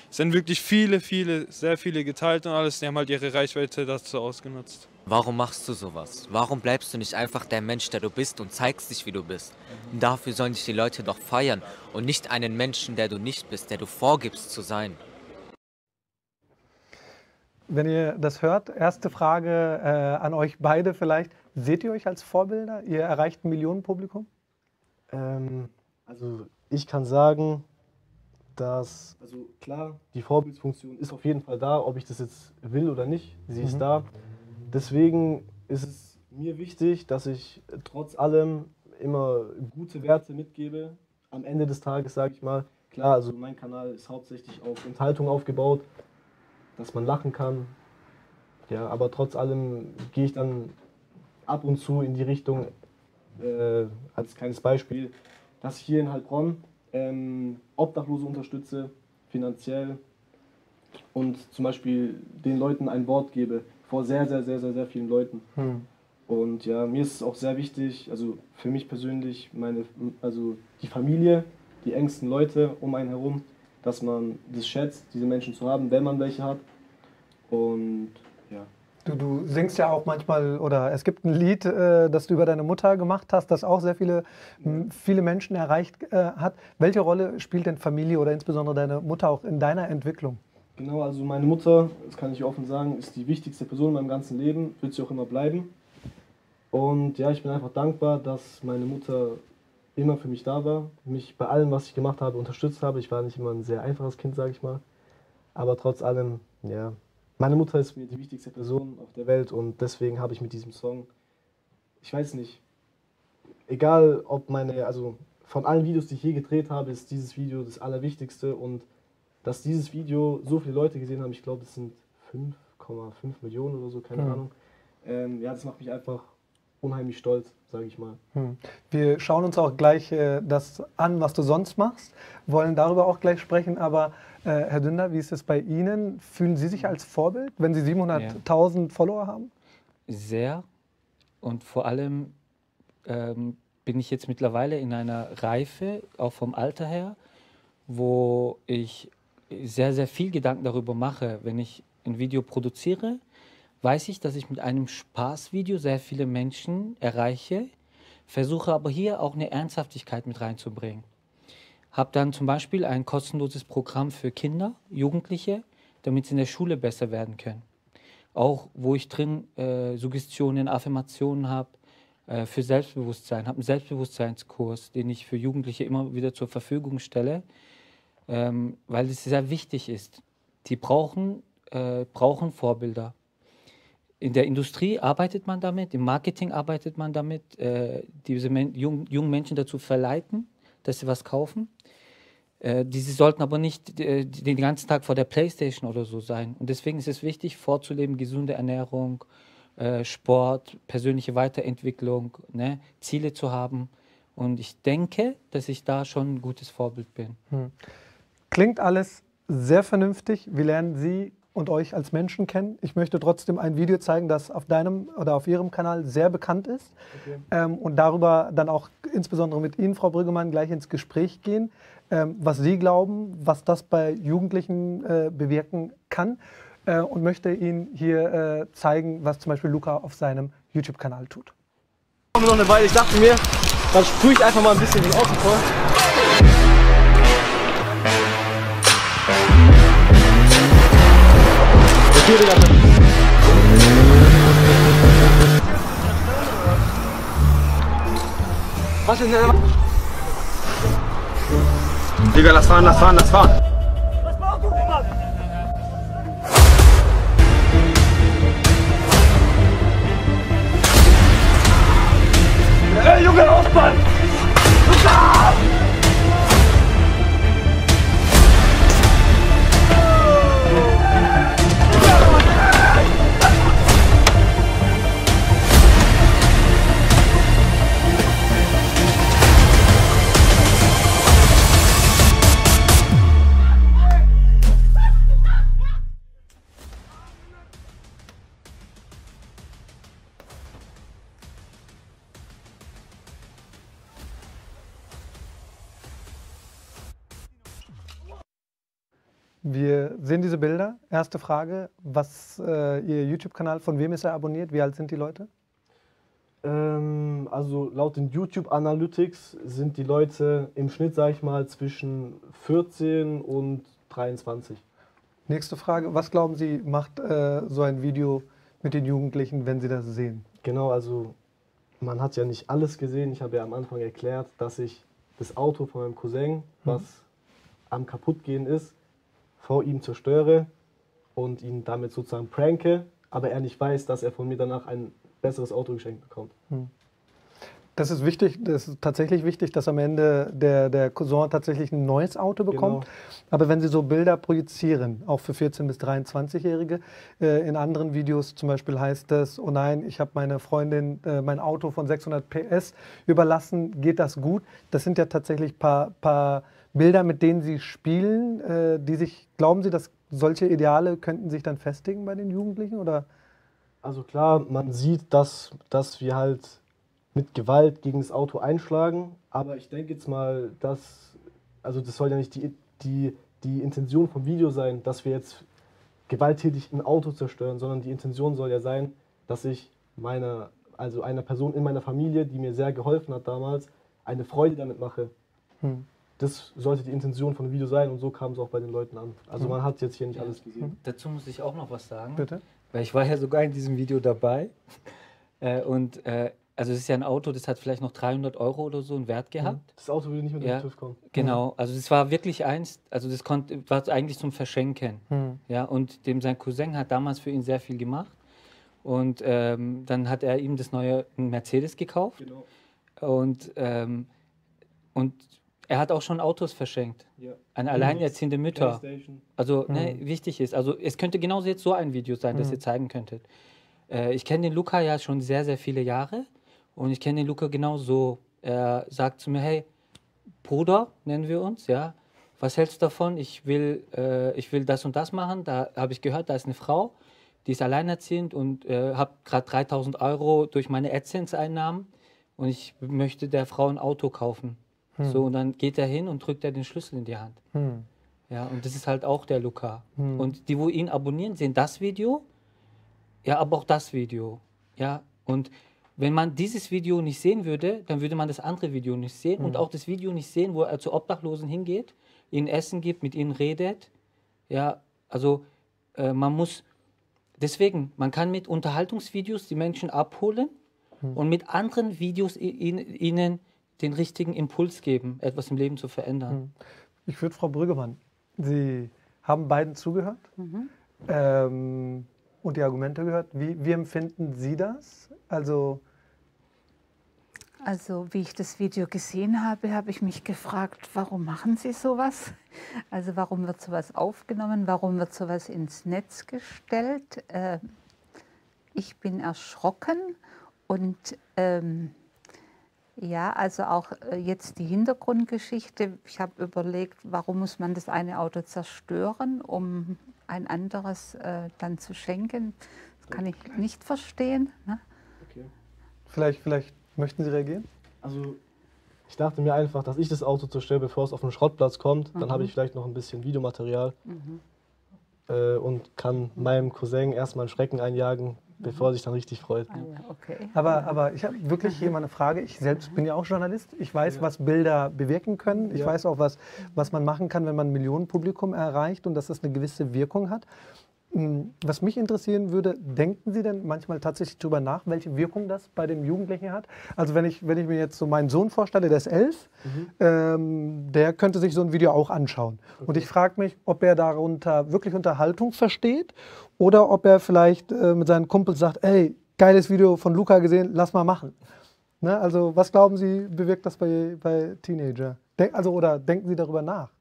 sind wirklich viele, viele, sehr viele geteilt und alles. Die haben halt ihre Reichweite dazu ausgenutzt. Warum machst du sowas? Warum bleibst du nicht einfach der Mensch, der du bist und zeigst dich, wie du bist? Dafür sollen dich die Leute doch feiern und nicht einen Menschen, der du nicht bist, der du vorgibst zu sein. Wenn ihr das hört, erste Frage äh, an euch beide vielleicht. Seht ihr euch als Vorbilder? Ihr erreicht ein Millionenpublikum? Ähm, also ich kann sagen, dass, also klar, die Vorbildsfunktion ist auf jeden Fall da, ob ich das jetzt will oder nicht, sie ist Mhm. da. Deswegen ist es mir wichtig, dass ich trotz allem immer gute Werte mitgebe. Am Ende des Tages sage ich mal, klar, also mein Kanal ist hauptsächlich auf Unterhaltung aufgebaut, dass man lachen kann. Ja, aber trotz allem gehe ich dann ab und zu in die Richtung, äh, als kleines Beispiel, dass ich hier in Heilbronn ähm, Obdachlose unterstütze, finanziell und zum Beispiel den Leuten ein Wort gebe, vor sehr, sehr, sehr, sehr, sehr vielen Leuten. Hm. Und ja, mir ist es auch sehr wichtig, also für mich persönlich, meine, also die Familie, die engsten Leute um einen herum, dass man das schätzt, diese Menschen zu haben, wenn man welche hat. Und. Du, du singst ja auch manchmal, oder es gibt ein Lied, äh, das du über deine Mutter gemacht hast, das auch sehr viele, m, viele Menschen erreicht äh, hat. Welche Rolle spielt denn Familie oder insbesondere deine Mutter auch in deiner Entwicklung? Genau, also meine Mutter, das kann ich offen sagen, ist die wichtigste Person in meinem ganzen Leben, wird sie auch immer bleiben. Und ja, ich bin einfach dankbar, dass meine Mutter immer für mich da war, mich bei allem, was ich gemacht habe, unterstützt habe. Ich war nicht immer ein sehr einfaches Kind, sage ich mal. Aber trotz allem, ja, meine Mutter ist mir die wichtigste Person auf der Welt und deswegen habe ich mit diesem Song, ich weiß nicht, egal ob meine, also von allen Videos, die ich je gedreht habe, ist dieses Video das Allerwichtigste und dass dieses Video so viele Leute gesehen haben, ich glaube, es sind 5,5 Millionen oder so, keine Mhm. Ahnung. Ähm, ja, das macht mich einfach unheimlich stolz, sage ich mal. Hm. Wir schauen uns auch gleich äh, das an, was du sonst machst, wollen darüber auch gleich sprechen, aber äh, Herr Dünder, wie ist es bei Ihnen? Fühlen Sie sich als Vorbild, wenn Sie 700.000 Follower haben? Sehr. Und vor allem ähm, bin ich jetzt mittlerweile in einer Reife, auch vom Alter her, wo ich sehr, sehr viel Gedanken darüber mache. Wenn ich ein Video produziere, weiß ich, dass ich mit einem Spaßvideo sehr viele Menschen erreiche, versuche aber hier auch eine Ernsthaftigkeit mit reinzubringen. Habe dann zum Beispiel ein kostenloses Programm für Kinder, Jugendliche, damit sie in der Schule besser werden können. Auch wo ich drin äh, Suggestionen, Affirmationen habe äh, für Selbstbewusstsein, habe einen Selbstbewusstseinskurs, den ich für Jugendliche immer wieder zur Verfügung stelle, ähm, weil es sehr wichtig ist. Die brauchen, äh, brauchen Vorbilder. In der Industrie arbeitet man damit, im Marketing arbeitet man damit, äh, diese Men jungen, jungen Menschen dazu verleiten, dass sie was kaufen. Äh, diese sollten aber nicht äh, den ganzen Tag vor der Playstation oder so sein. Und deswegen ist es wichtig, vorzuleben, gesunde Ernährung, äh, Sport, persönliche Weiterentwicklung, ne, Ziele zu haben. Und ich denke, dass ich da schon ein gutes Vorbild bin. Hm. Klingt alles sehr vernünftig. Wir lernen Sie und euch als Menschen kennen. Ich möchte trotzdem ein Video zeigen, das auf deinem oder auf Ihrem Kanal sehr bekannt ist okay. ähm, und darüber dann auch insbesondere mit Ihnen, Frau Brüggemann, gleich ins Gespräch gehen, ähm, was Sie glauben, was das bei Jugendlichen äh, bewirken kann äh, und möchte Ihnen hier äh, zeigen, was zum Beispiel Luca auf seinem YouTube-Kanal tut. Noch eine Weile. Ich dachte mir, dann sprühe ich einfach mal ein bisschen den Auto voll. Ist denn? Digga, lass fahren, lass fahren, lass fahren. Was machst du, Digga? Ey, Junge, aufpassen! Wir sehen diese Bilder. Erste Frage, was äh, Ihr YouTube-Kanal, von wem ist er abonniert? Wie alt sind die Leute? Ähm, also laut den YouTube Analytics sind die Leute im Schnitt, sage ich mal, zwischen 14 und 23. Nächste Frage, was glauben Sie, macht äh, so ein Video mit den Jugendlichen, wenn sie das sehen? Genau, also man hat ja nicht alles gesehen. Ich habe ja am Anfang erklärt, dass ich das Auto von meinem Cousin, was mhm. am kaputtgehen ist, vor ihm zerstöre und ihn damit sozusagen pranke, aber er nicht weiß, dass er von mir danach ein besseres Auto geschenkt bekommt. Hm. Das ist wichtig, das ist tatsächlich wichtig, dass am Ende der, der Cousin tatsächlich ein neues Auto bekommt. Genau. Aber wenn Sie so Bilder projizieren, auch für 14- bis 23-Jährige, äh, in anderen Videos zum Beispiel heißt das, oh nein, ich habe meine Freundin äh, mein Auto von 600 PS überlassen, geht das gut? Das sind ja tatsächlich ein paar, paar Bilder, mit denen Sie spielen, äh, die sich, glauben Sie, dass solche Ideale könnten sich dann festigen bei den Jugendlichen? Oder? Also klar, man sieht, dass, dass wir halt mit Gewalt gegen das Auto einschlagen, aber ich denke jetzt mal, dass, also das soll ja nicht die, die, die Intention vom Video sein, dass wir jetzt gewalttätig ein Auto zerstören, sondern die Intention soll ja sein, dass ich meiner, also einer Person in meiner Familie, die mir sehr geholfen hat damals, eine Freude damit mache. Hm das sollte die Intention von dem Video sein und so kam es auch bei den Leuten an. Also mhm. man hat jetzt hier nicht ja. alles gesehen. Mhm. Dazu muss ich auch noch was sagen. Bitte? Weil ich war ja sogar in diesem Video dabei. Äh, und äh, also es ist ja ein Auto, das hat vielleicht noch 300 Euro oder so einen Wert gehabt. Mhm. Das Auto würde nicht mit ja, dem TÜV kommen. Genau, also das war wirklich eins, also das konnte, war eigentlich zum Verschenken. Mhm. Ja, und dem sein Cousin hat damals für ihn sehr viel gemacht. Und ähm, dann hat er ihm das neue Mercedes gekauft. Genau. Und, ähm, und er hat auch schon Autos verschenkt. Ja. An alleinerziehende Mütter. Also ne, mhm. wichtig ist. Also es könnte genauso jetzt so ein Video sein, das mhm. ihr zeigen könntet. Äh, ich kenne den Luca ja schon sehr, sehr viele Jahre Und ich kenne den Luca genauso. Er sagt zu mir, hey, Bruder, nennen wir uns, ja. Was hältst du davon? Ich will, äh, ich will das und das machen. Da habe ich gehört, da ist eine Frau, die ist alleinerziehend und äh, habe gerade 3000 Euro durch meine AdSense-Einnahmen und ich möchte der Frau ein Auto kaufen. Hm. So, und dann geht er hin und drückt er den Schlüssel in die Hand. Hm. Ja, und das ist halt auch der Luca. Hm. Und die, wo ihn abonnieren, sehen das Video, ja, aber auch das Video. Ja, und wenn man dieses Video nicht sehen würde, dann würde man das andere Video nicht sehen und auch das Video nicht sehen, wo er zu Obdachlosen hingeht, ihnen Essen gibt, mit ihnen redet. Ja, also äh, man muss, deswegen, man kann mit Unterhaltungsvideos die Menschen abholen und mit anderen Videos ihnen, ihnen den richtigen Impuls geben, etwas im Leben zu verändern. Ich würde Frau Brüggemann, Sie haben beiden zugehört ähm, und die Argumente gehört. Wie, wie empfinden Sie das? Also, Also wie ich das Video gesehen habe, habe ich mich gefragt, warum machen Sie sowas? Also warum wird sowas aufgenommen? Warum wird sowas ins Netz gestellt? Äh, ich bin erschrocken und ähm, ja, also auch äh, jetzt die Hintergrundgeschichte. Ich habe überlegt, warum muss man das eine Auto zerstören, um ein anderes äh, dann zu schenken? Das kann ich nicht verstehen. Ne? vielleicht, vielleicht möchten Sie reagieren? Also ich dachte mir einfach, dass ich das Auto zerstöre, bevor es auf den Schrottplatz kommt. Dann habe ich vielleicht noch ein bisschen Videomaterial äh, und kann meinem Cousin erstmal einen Schrecken einjagen, bevor er sich dann richtig freut. Ah, ja, okay. Aber, aber ich habe wirklich hier mal eine Frage. Ich selbst bin ja auch Journalist. Ich weiß, was Bilder bewirken können. Ich Ja. weiß auch, was, was man machen kann, wenn man ein Millionenpublikum erreicht und dass das eine gewisse Wirkung hat. Hm, Was mich interessieren würde, denken Sie denn manchmal tatsächlich darüber nach, welche Wirkung das bei dem Jugendlichen hat? Also wenn ich, wenn ich mir jetzt so meinen Sohn vorstelle, der ist elf, ähm, der könnte sich so ein Video auch anschauen. Und ich frage mich, ob er darunter wirklich Unterhaltung versteht oder ob er vielleicht äh, mit seinen Kumpels sagt, ey, geiles Video von Luca gesehen, lass mal machen. Ne? Also was glauben Sie, bewirkt das bei, bei Teenager? Denk, also oder denken Sie darüber nach?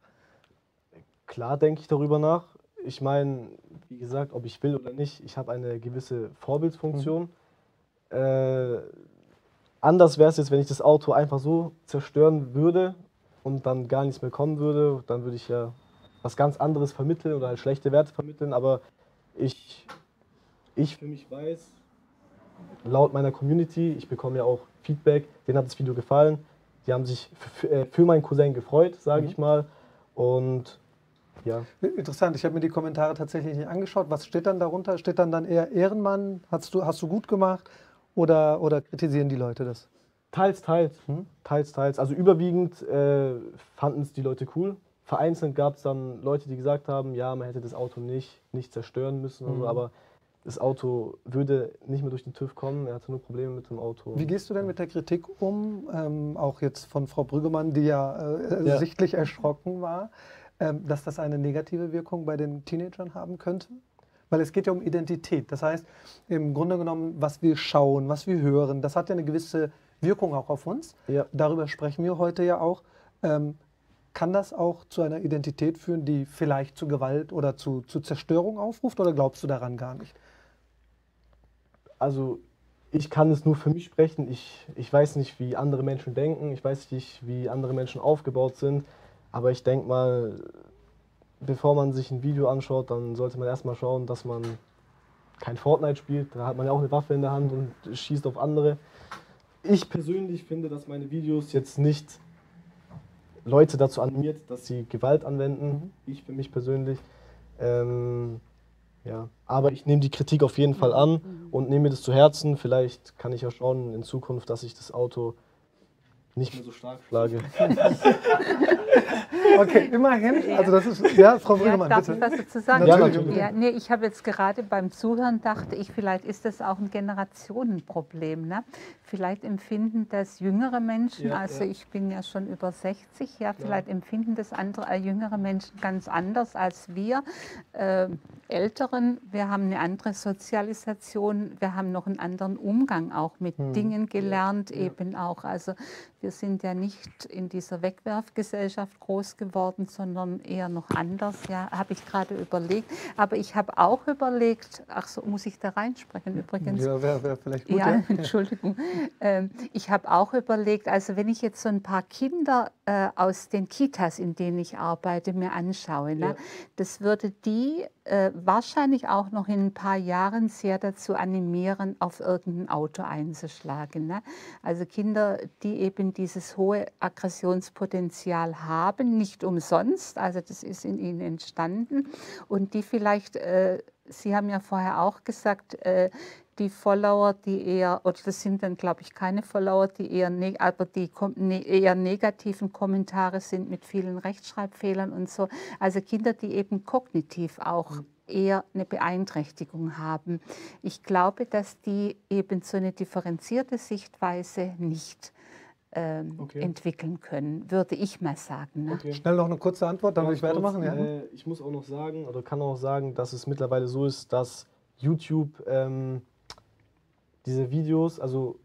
Klar denke ich darüber nach. Ich meine, wie gesagt, ob ich will oder nicht, ich habe eine gewisse Vorbildfunktion. Äh, anders wäre es jetzt, wenn ich das Auto einfach so zerstören würde und dann gar nichts mehr kommen würde. Dann würde ich ja was ganz anderes vermitteln oder halt schlechte Werte vermitteln. Aber ich, ich für mich weiß, laut meiner Community, ich bekomme ja auch Feedback, denen hat das Video gefallen. Die haben sich für, äh, für meinen Cousin gefreut, sage ich mal. Und ja, Interessant, ich habe mir die Kommentare tatsächlich nicht angeschaut. Was steht dann darunter? Steht dann dann eher Ehrenmann, hast du, hast du gut gemacht oder, oder kritisieren die Leute das? Teils, teils. Hm? Teils, teils. Also überwiegend äh, fanden es die Leute cool. Vereinzelt gab es dann Leute, die gesagt haben, ja, man hätte das Auto nicht, nicht zerstören müssen, oder so, Mhm. aber das Auto würde nicht mehr durch den TÜV kommen. Er hatte nur Probleme mit dem Auto. Wie gehst du denn mit der Kritik um? Ähm, auch jetzt von Frau Brüggemann, die ja, äh, Ja. sichtlich erschrocken war, dass das eine negative Wirkung bei den Teenagern haben könnte? Weil es geht ja um Identität. Das heißt, im Grunde genommen, was wir schauen, was wir hören, das hat ja eine gewisse Wirkung auch auf uns. Ja. Darüber sprechen wir heute ja auch. Ähm, kann das auch zu einer Identität führen, die vielleicht zu Gewalt oder zu, zu Zerstörung aufruft? Oder glaubst du daran gar nicht? Also ich kann es nur für mich sprechen. Ich, ich weiß nicht, wie andere Menschen denken. Ich weiß nicht, wie andere Menschen aufgebaut sind. Aber ich denke mal, bevor man sich ein Video anschaut, dann sollte man erstmal schauen, dass man kein Fortnite spielt. Da hat man ja auch eine Waffe in der Hand und schießt auf andere. Ich persönlich finde, dass meine Videos jetzt nicht Leute dazu animiert, dass sie Gewalt anwenden. Ich für mich persönlich. Ähm, ja, aber ich nehme die Kritik auf jeden Fall an und nehme mir das zu Herzen. Vielleicht kann ich ja schauen in Zukunft, dass ich das Auto nicht mehr so stark schlage. Okay, immerhin. Also das ist, ja, Frau Ja, Brüggemann, darf bitte. ich was dazu sagen? Ja, Natürlich. Ja, nee, ich habe jetzt gerade beim Zuhören dachte ich, vielleicht ist das auch ein Generationenproblem. Ne? Vielleicht empfinden das jüngere Menschen, Ja, also ja. ich bin ja schon über 60, ja, vielleicht empfinden das andere äh, jüngere Menschen ganz anders als wir äh, Älteren. Wir haben eine andere Sozialisation, wir haben noch einen anderen Umgang auch mit Dingen gelernt, eben auch. Also Wir sind ja nicht in dieser Wegwerfgesellschaft groß geworden, sondern eher noch anders. Ja, habe ich gerade überlegt. Aber ich habe auch überlegt, ach so, muss ich da reinsprechen übrigens? Ja, wäre wär vielleicht gut. Ja, Ja, Entschuldigung. Ähm, ich habe auch überlegt, also wenn ich jetzt so ein paar Kinder äh, aus den Kitas, in denen ich arbeite, mir anschaue, ne, Ja. das würde die äh, wahrscheinlich auch noch in ein paar Jahren sehr dazu animieren, auf irgendein Auto einzuschlagen. Ne? Also Kinder, die eben dieses hohe Aggressionspotenzial haben, nicht umsonst, also das ist in ihnen entstanden und die vielleicht, äh, Sie haben ja vorher auch gesagt, äh, die Follower, die eher, oder das sind dann glaube ich keine Follower, die eher, neg aber die ne eher negativen Kommentare sind mit vielen Rechtschreibfehlern und so. Also Kinder, die eben kognitiv auch eher eine Beeinträchtigung haben. Ich glaube, dass die eben so eine differenzierte Sichtweise nicht ähm, Okay. entwickeln können, würde ich mal sagen. Ne? Okay. Schnell noch eine kurze Antwort, dann würde ich kurz, weitermachen. Ja. Äh, ich muss auch noch sagen, oder kann auch sagen, dass es mittlerweile so ist, dass YouTube ähm, diese Videos, also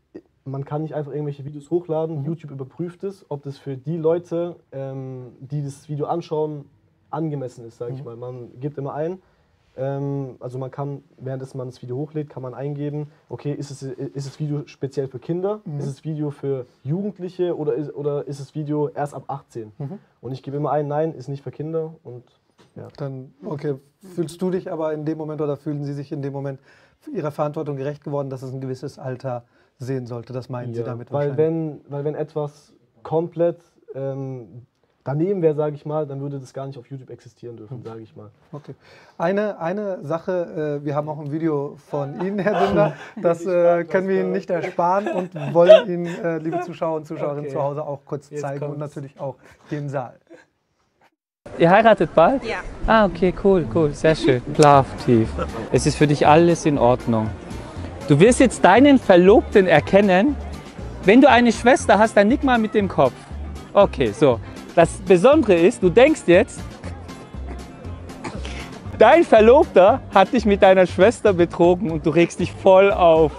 man kann nicht einfach irgendwelche Videos hochladen. YouTube überprüft es, ob das für die Leute, ähm, die das Video anschauen, angemessen ist, sage ich mal. Man gibt immer ein, ähm, also man kann, während man das Video hochlädt, kann man eingeben, okay, ist es, ist das Video speziell für Kinder, ist das Video für Jugendliche oder ist, oder ist das Video erst ab 18? Und ich gebe immer ein, nein, ist nicht für Kinder und ja. Dann, okay, fühlst du dich aber in dem Moment oder fühlen Sie sich in dem Moment Ihrer Verantwortung gerecht geworden, dass es ein gewisses Alter sehen sollte? Das meinen Sie Ja, damit weil wahrscheinlich? wenn, weil wenn etwas komplett ähm, daneben wäre, sage ich mal, dann würde das gar nicht auf YouTube existieren dürfen, sage ich mal. Okay. Eine, eine Sache, äh, wir haben auch ein Video von Ihnen, Herr Dünder, das äh, können wir Ihnen nicht ersparen und wollen Ihnen, äh, liebe Zuschauer und Zuschauerinnen Okay. zu Hause, auch kurz Jetzt zeigen und kommt's. natürlich auch im Saal. Ihr heiratet bald? Ja. Ah, okay, cool, cool, sehr schön. Schlaf tief. Es ist für dich alles in Ordnung. Du wirst jetzt deinen Verlobten erkennen. Wenn du eine Schwester hast, dann nick mal mit dem Kopf. Okay, so. Das Besondere ist, du denkst jetzt, dein Verlobter hat dich mit deiner Schwester betrogen und du regst dich voll auf.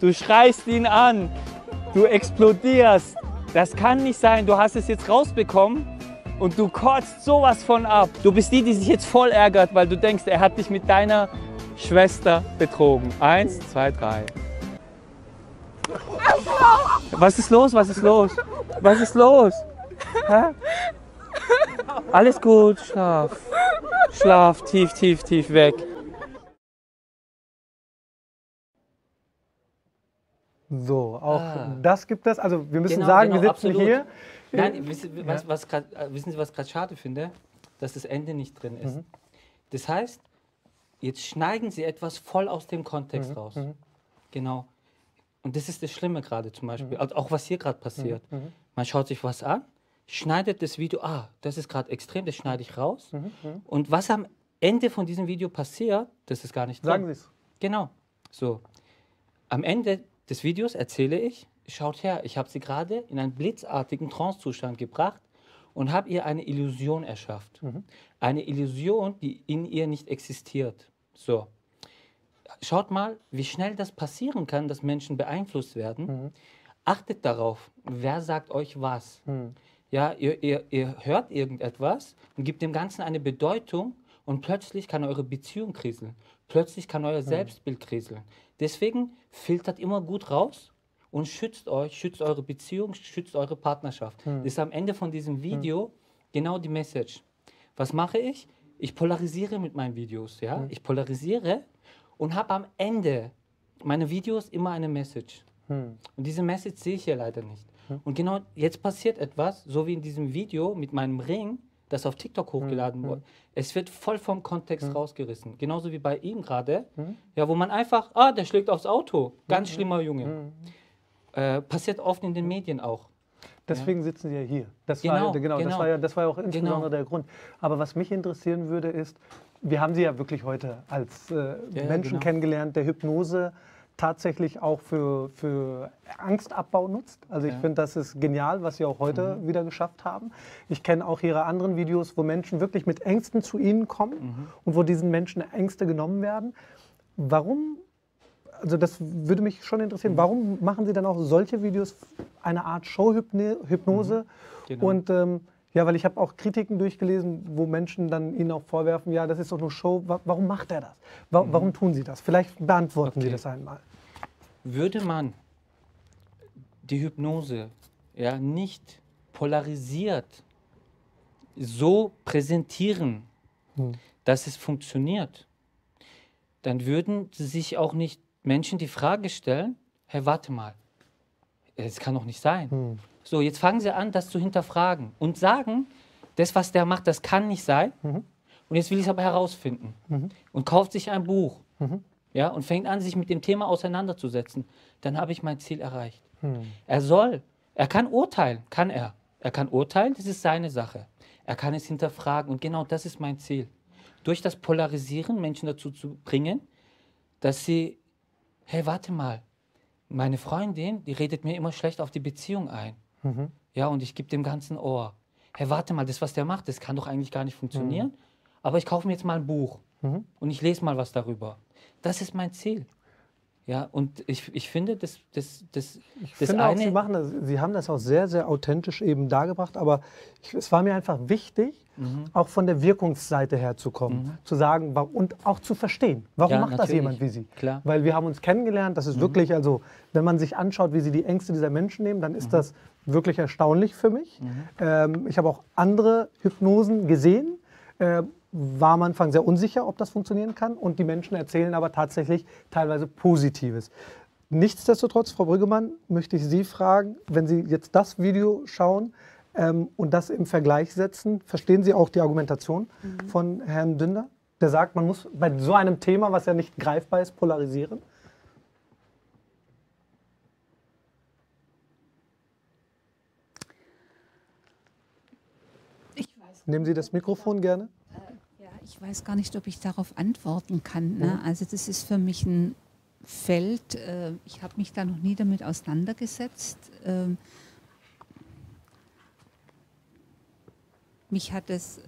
Du schreist ihn an, du explodierst. Das kann nicht sein, du hast es jetzt rausbekommen und du kotzt sowas von ab. Du bist die, die sich jetzt voll ärgert, weil du denkst, er hat dich mit deiner Schwester betrogen. Eins, zwei, drei. Was ist los? Was ist los? Was ist los? Hä? Alles gut, schlaf. Schlaf tief, tief, tief weg. So, auch Ah. das gibt es. Also wir müssen Genau, sagen, genau, wir sitzen absolut. hier. Nein, wissen, was, was grad, äh, wissen Sie, was gerade schade finde? Dass das Ende nicht drin ist. Das heißt, jetzt schneiden Sie etwas voll aus dem Kontext raus. Genau. Und das ist das Schlimme gerade zum Beispiel. Also auch was hier gerade passiert. Man schaut sich was an, schneidet das Video, ah, das ist gerade extrem, das schneide ich raus. Und was am Ende von diesem Video passiert, das ist gar nicht drin. Sagen Sie es. Genau. So. Am Ende des Videos erzähle ich, schaut her, ich habe sie gerade in einen blitzartigen Trancezustand gebracht und habe ihr eine Illusion erschafft. Eine Illusion, die in ihr nicht existiert. So. Schaut mal, wie schnell das passieren kann, dass Menschen beeinflusst werden. Achtet darauf, wer sagt euch was. Ja, ihr, ihr, ihr hört irgendetwas und gibt dem Ganzen eine Bedeutung und plötzlich kann eure Beziehung kriseln. Plötzlich kann euer Selbstbild kriseln. Deswegen filtert immer gut raus und schützt euch, schützt eure Beziehung, schützt eure Partnerschaft. Das ist am Ende von diesem Video genau die Message. Was mache ich? Ich polarisiere mit meinen Videos. Ja? Ich polarisiere und habe am Ende meiner Videos immer eine Message. Und diese Message sehe ich hier leider nicht. Und genau jetzt passiert etwas, so wie in diesem Video mit meinem Ring, das auf TikTok hochgeladen wurde. Es wird voll vom Kontext rausgerissen. Genauso wie bei ihm gerade, ja, wo man einfach, ah, der schlägt aufs Auto. Ganz schlimmer Junge. Äh, passiert oft in den Medien auch. Deswegen sitzen Sie ja hier. Das, Genau, war, genau, Das, genau. war ja, das war ja auch insbesondere Genau. der Grund. Aber was mich interessieren würde, ist, wir haben Sie ja wirklich heute als äh, ja, Menschen genau. kennengelernt, der Hypnose tatsächlich auch für, für Angstabbau nutzt. Also ich Ja. Mhm. finde, das ist genial, was Sie auch heute wieder geschafft haben. Ich kenne auch Ihre anderen Videos, wo Menschen wirklich mit Ängsten zu Ihnen kommen Mhm. und wo diesen Menschen Ängste genommen werden. Warum also das würde mich schon interessieren. Mhm. Warum machen Sie dann auch solche Videos eine Art Showhypnose. Mhm. Genau. Und ähm, ja, weil ich habe auch Kritiken durchgelesen, wo Menschen dann ihnen auch vorwerfen, ja, das ist doch nur Show. Wa warum macht er das? Wa Mhm. Warum tun Sie das? Vielleicht beantworten Sie Okay. das einmal. Würde man die Hypnose ja, nicht polarisiert so präsentieren, Hm. dass es funktioniert, dann würden sich auch nicht Menschen die Frage stellen, hey, warte mal, das kann doch nicht sein. Hm. So, jetzt fangen sie an, das zu hinterfragen und sagen, das, was der macht, das kann nicht sein. Mhm. Und jetzt will ich es aber herausfinden. Und kauft sich ein Buch. Ja, und fängt an, sich mit dem Thema auseinanderzusetzen. Dann habe ich mein Ziel erreicht. Er soll, er kann urteilen, kann er. Er kann urteilen, das ist seine Sache. Er kann es hinterfragen und genau das ist mein Ziel. Durch das Polarisieren Menschen dazu zu bringen, dass sie, hey, warte mal, meine Freundin, die redet mir immer schlecht auf die Beziehung ein. Ja, und ich gebe dem ganzen Ohr. Hey, warte mal, das, was der macht, das kann doch eigentlich gar nicht funktionieren. Aber ich kaufe mir jetzt mal ein Buch und ich lese mal was darüber. Das ist mein Ziel. Ja, und ich, ich finde, das, das, das, Ich das finde auch, eine. Sie, machen das, Sie haben das auch sehr, sehr authentisch eben dargebracht, aber ich, es war mir einfach wichtig, Mhm. auch von der Wirkungsseite her zu kommen, zu sagen und auch zu verstehen, warum Ja, macht das natürlich. jemand wie Sie? Klar. Mhm. Weil wir haben uns kennengelernt, das ist wirklich, also wenn man sich anschaut, wie Sie die Ängste dieser Menschen nehmen, dann Mhm. ist das wirklich erstaunlich für mich. Ähm, ich habe auch andere Hypnosen gesehen. Äh, war am Anfang sehr unsicher, ob das funktionieren kann. Und die Menschen erzählen aber tatsächlich teilweise Positives. Nichtsdestotrotz, Frau Brüggemann, möchte ich Sie fragen, wenn Sie jetzt das Video schauen ähm, und das im Vergleich setzen, verstehen Sie auch die Argumentation von Herrn Dünder? Der sagt, man muss bei so einem Thema, was ja nicht greifbar ist, polarisieren. Ich weiß, Nehmen Sie das Mikrofon gerne. ja, ich weiß gar nicht, ob ich darauf antworten kann. Ne? Also das ist für mich ein Feld, äh, ich habe mich da noch nie damit auseinandergesetzt. Ähm, mich hat es,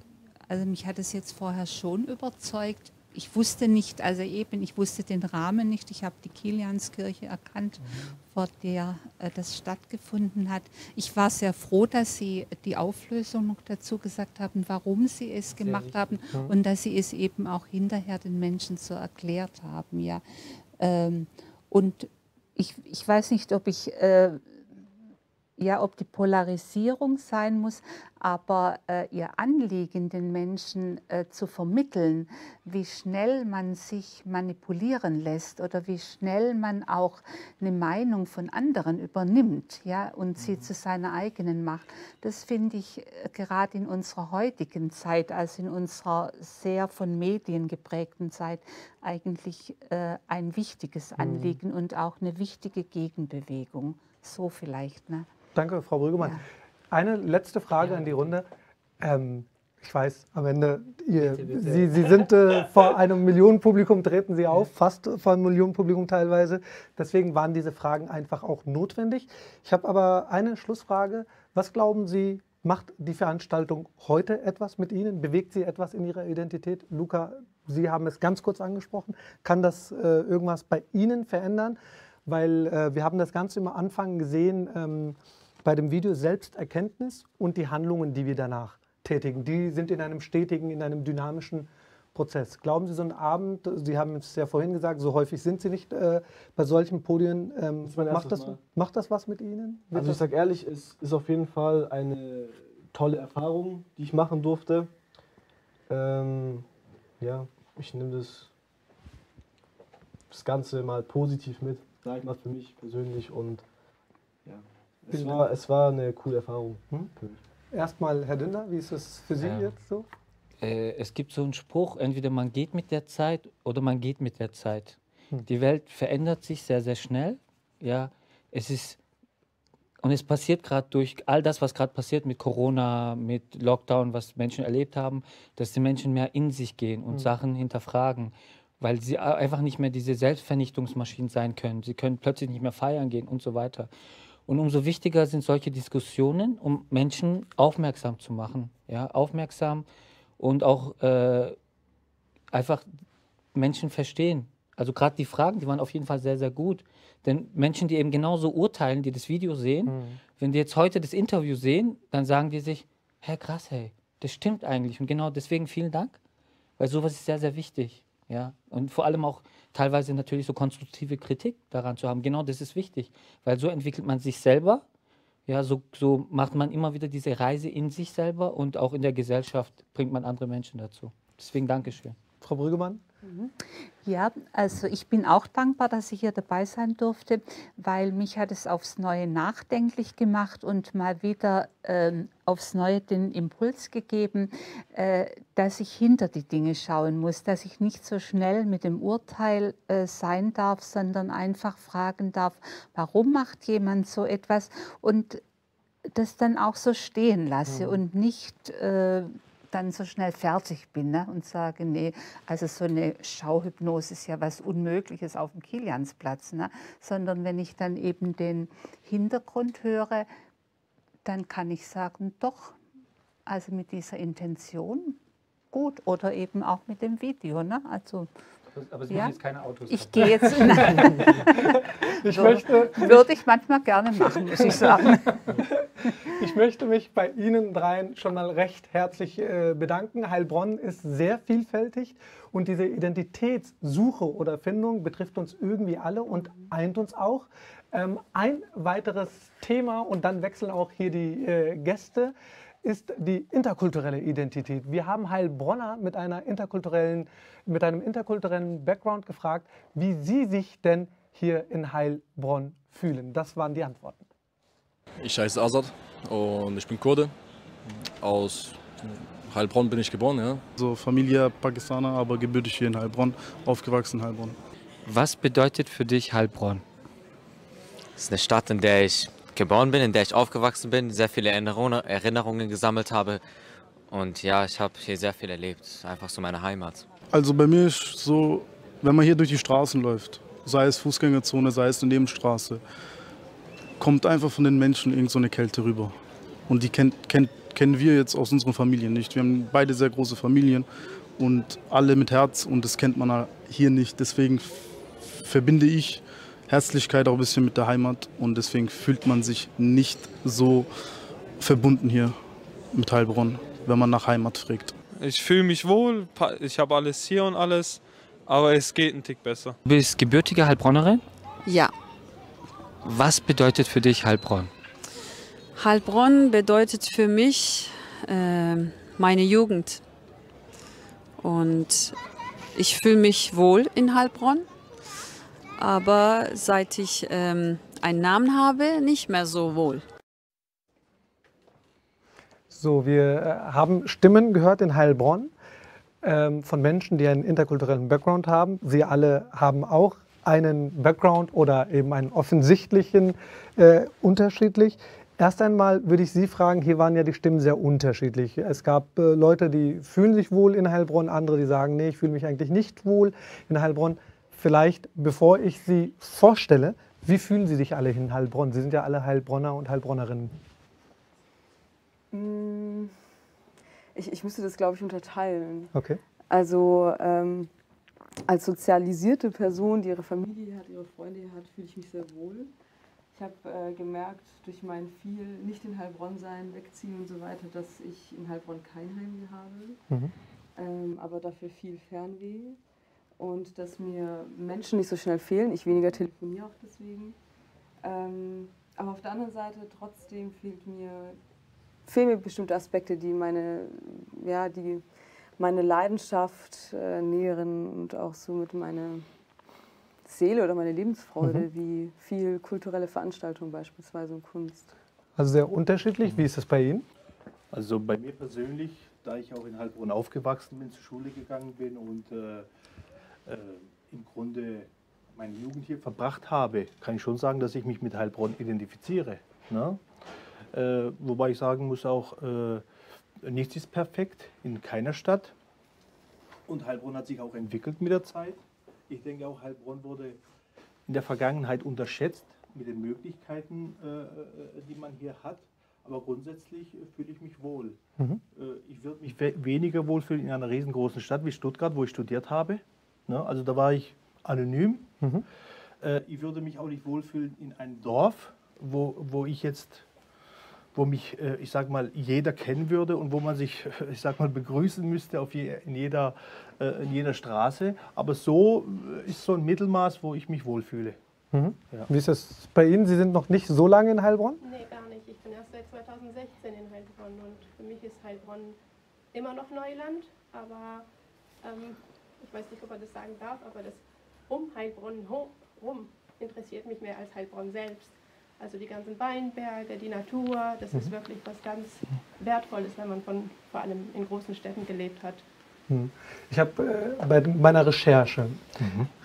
also mich hat es jetzt vorher schon überzeugt. Ich wusste nicht, also eben, ich wusste den Rahmen nicht. Ich habe die Kilianskirche erkannt, vor der äh, das stattgefunden hat. Ich war sehr froh, dass Sie die Auflösung noch dazu gesagt haben, warum Sie es gemacht haben und dass Sie es eben auch hinterher den Menschen so erklärt haben. Ja. Ähm, und ich, ich weiß nicht, ob ich äh, ja, ob die Polarisierung sein muss, aber äh, ihr Anliegen, den Menschen äh, zu vermitteln, wie schnell man sich manipulieren lässt oder wie schnell man auch eine Meinung von anderen übernimmt ja, und sie zu seiner eigenen macht, das finde ich äh, gerade in unserer heutigen Zeit, also in unserer sehr von Medien geprägten Zeit, eigentlich äh, ein wichtiges Anliegen und auch eine wichtige Gegenbewegung. So vielleicht. Ne? Danke, Frau Brüggemann. Ja. Eine letzte Frage an die Runde. Ähm, ich weiß, am Ende, ihr, Sie, Sie sind äh, vor einem Millionenpublikum, treten Sie auf, fast vor einem Millionenpublikum teilweise. Deswegen waren diese Fragen einfach auch notwendig. Ich habe aber eine Schlussfrage. Was glauben Sie, macht die Veranstaltung heute etwas mit Ihnen? Bewegt Sie etwas in Ihrer Identität? Luca, Sie haben es ganz kurz angesprochen. Kann das äh, irgendwas bei Ihnen verändern? Weil äh, wir haben das Ganze immer Anfang gesehen ähm, bei dem Video Selbsterkenntnis und die Handlungen, die wir danach tätigen. Die sind in einem stetigen, in einem dynamischen Prozess. Glauben Sie, so ein Abend, Sie haben es ja vorhin gesagt, so häufig sind Sie nicht äh, bei solchen Podien. Ähm, mein macht, das, Mal. macht das was mit Ihnen? Wird Also ich das- sage ehrlich, es ist auf jeden Fall eine tolle Erfahrung, die ich machen durfte. Ähm, ja, ich nehme das, das Ganze mal positiv mit, sage ich mal für mich persönlich und ja, es war, es war eine coole Erfahrung. Hm? Erstmal, Herr Dünder, wie ist es für Sie Ja. jetzt so? äh, es gibt so einen Spruch, entweder man geht mit der Zeit oder man geht mit der Zeit. Hm. Die Welt verändert sich sehr, sehr schnell. Ja, es ist und es passiert gerade durch all das, was gerade passiert mit Corona, mit Lockdown, was Menschen erlebt haben, dass die Menschen mehr in sich gehen und Sachen hinterfragen, weil sie einfach nicht mehr diese Selbstvernichtungsmaschinen sein können. Sie können plötzlich nicht mehr feiern gehen und so weiter. Und umso wichtiger sind solche Diskussionen, um Menschen aufmerksam zu machen. Ja, aufmerksam und auch äh, einfach Menschen verstehen. Also gerade die Fragen, die waren auf jeden Fall sehr, sehr gut. Denn Menschen, die eben genauso urteilen, die das Video sehen, Mhm. wenn die jetzt heute das Interview sehen, dann sagen die sich, hä, krass, hey, das stimmt eigentlich. Und genau deswegen vielen Dank, weil sowas ist sehr, sehr wichtig. Ja? Und vor allem auch teilweise natürlich so konstruktive Kritik daran zu haben. Genau das ist wichtig, weil so entwickelt man sich selber. Ja, so, so macht man immer wieder diese Reise in sich selber und auch in der Gesellschaft bringt man andere Menschen dazu. Deswegen Dankeschön. Frau Brüggemann? Ja, also ich bin auch dankbar, dass ich hier dabei sein durfte, weil mich hat es aufs Neue nachdenklich gemacht und mal wieder ähm, aufs Neue den Impuls gegeben, äh, dass ich hinter die Dinge schauen muss, dass ich nicht so schnell mit dem Urteil äh, sein darf, sondern einfach fragen darf, warum macht jemand so etwas? Und das dann auch so stehen lasse und nicht äh, dann so schnell fertig bin ne, und sage, nee, also so eine Schauhypnose ist ja was Unmögliches auf dem Kiliansplatz, ne, sondern wenn ich dann eben den Hintergrund höre, dann kann ich sagen, doch, also mit dieser Intention gut oder eben auch mit dem Video. Ne? Also Aber Sie müssen Ja. jetzt keine Autos ich gehe jetzt, nein, Ich So. möchte würde ich manchmal gerne machen, muss ich sagen. Ich möchte mich bei Ihnen dreien schon mal recht herzlich äh, bedanken. Heilbronn ist sehr vielfältig und diese Identitätssuche oder Findung betrifft uns irgendwie alle und eint uns auch. Ähm, ein weiteres Thema und dann wechseln auch hier die äh, Gäste ist die interkulturelle Identität. Wir haben Heilbronner mit, einer interkulturellen, mit einem interkulturellen Background gefragt, wie sie sich denn hier in Heilbronn fühlen. Das waren die Antworten. Ich heiße Azad und ich bin Kurde. Aus Heilbronn bin ich geboren, ja. So Familie Pakistaner, aber gebürtig hier in Heilbronn, aufgewachsen in Heilbronn. Was bedeutet für dich Heilbronn? Es ist eine Stadt, in der ich geboren bin, in der ich aufgewachsen bin, sehr viele Erinnerungen, gesammelt habe. Und ja, ich habe hier sehr viel erlebt. Einfach so meine Heimat. Also bei mir ist so, wenn man hier durch die Straßen läuft, sei es Fußgängerzone, sei es eine Nebenstraße, kommt einfach von den Menschen irgend so eine Kälte rüber. Und die kennt, kennt, kennen wir jetzt aus unseren Familien nicht. Wir haben beide sehr große Familien und alle mit Herz und das kennt man hier nicht. Deswegen verbinde ich Herzlichkeit auch ein bisschen mit der Heimat und deswegen fühlt man sich nicht so verbunden hier mit Heilbronn, wenn man nach Heimat fragt. Ich fühle mich wohl, ich habe alles hier und alles, aber es geht ein Tick besser. Du bist gebürtige Heilbronnerin. Ja, Was bedeutet für dich Heilbronn? Heilbronn bedeutet für mich ähm, meine Jugend. Und ich fühle mich wohl in Heilbronn, aber seit ich ähm, einen Namen habe, nicht mehr so wohl. So, wir äh, haben Stimmen gehört in Heilbronn ähm, von Menschen, die einen interkulturellen Background haben. Sie alle haben auch einen Background oder eben einen offensichtlichen äh, unterschiedlich. Erst einmal würde ich Sie fragen, hier waren ja die Stimmen sehr unterschiedlich. Es gab äh, Leute, die fühlen sich wohl in Heilbronn, andere, die sagen, nee, ich fühle mich eigentlich nicht wohl in Heilbronn. Vielleicht, bevor ich Sie vorstelle, wie fühlen Sie sich alle in Heilbronn? Sie sind ja alle Heilbronner und Heilbronnerinnen. Mm, Ich, ich müsste das, glaube ich, unterteilen. Okay. Also ähm, als sozialisierte Person, die ihre Familie hat, ihre Freunde hat, fühle ich mich sehr wohl. Ich habe äh, gemerkt, durch mein viel nicht in Heilbronn sein, wegziehen und so weiter, dass ich in Heilbronn kein Heimweh habe, Mhm. ähm, aber dafür viel Fernweh. Und dass mir Menschen nicht so schnell fehlen. Ich weniger telefoniere auch deswegen. Ähm, aber auf der anderen Seite trotzdem fehlt mir, fehlen mir bestimmte Aspekte, die meine, ja, die meine Leidenschaft äh, nähren und auch so mit meiner Seele oder meine Lebensfreude, Mhm. wie viel kulturelle Veranstaltungen beispielsweise und Kunst. Also sehr unterschiedlich. Wie ist es bei Ihnen? Also bei mir persönlich, da ich auch in Heilbronn aufgewachsen bin, zur Schule gegangen bin und äh, äh, im Grunde meine Jugend hier verbracht habe, kann ich schon sagen, dass ich mich mit Heilbronn identifiziere. Ne? Äh, wobei ich sagen muss auch, äh, nichts ist perfekt in keiner Stadt. Und Heilbronn hat sich auch entwickelt mit der Zeit. Ich denke auch, Heilbronn wurde in der Vergangenheit unterschätzt mit den Möglichkeiten, äh, äh, die man hier hat. Aber grundsätzlich äh, fühle ich mich wohl. Mhm. Äh, Ich würde mich we weniger wohlfühlen in einer riesengroßen Stadt wie Stuttgart, wo ich studiert habe. Ne? Also da war ich anonym. Äh, ich würde mich auch nicht wohlfühlen in einem Dorf, wo, wo ich jetzt, wo mich, äh, ich sag mal, jeder kennen würde und wo man sich, ich sag mal, begrüßen müsste auf je, in, jeder, äh, in jeder Straße. Aber so äh, ist so ein Mittelmaß, wo ich mich wohlfühle. Mhm. Ja. Wie ist das bei Ihnen? Sie sind noch nicht so lange in Heilbronn? Nee, gar nicht. Ich bin erst seit 2016 in Heilbronn und für mich ist Heilbronn immer noch Neuland, aber ähm, ich weiß nicht, ob man das sagen darf, aber das um Heilbronn ho- rum interessiert mich mehr als Heilbronn selbst. Also die ganzen Weinberge, die Natur, das ist Mhm. wirklich was ganz Wertvolles, wenn man von, vor allem in großen Städten gelebt hat. Hm. Ich habe äh, bei meiner Recherche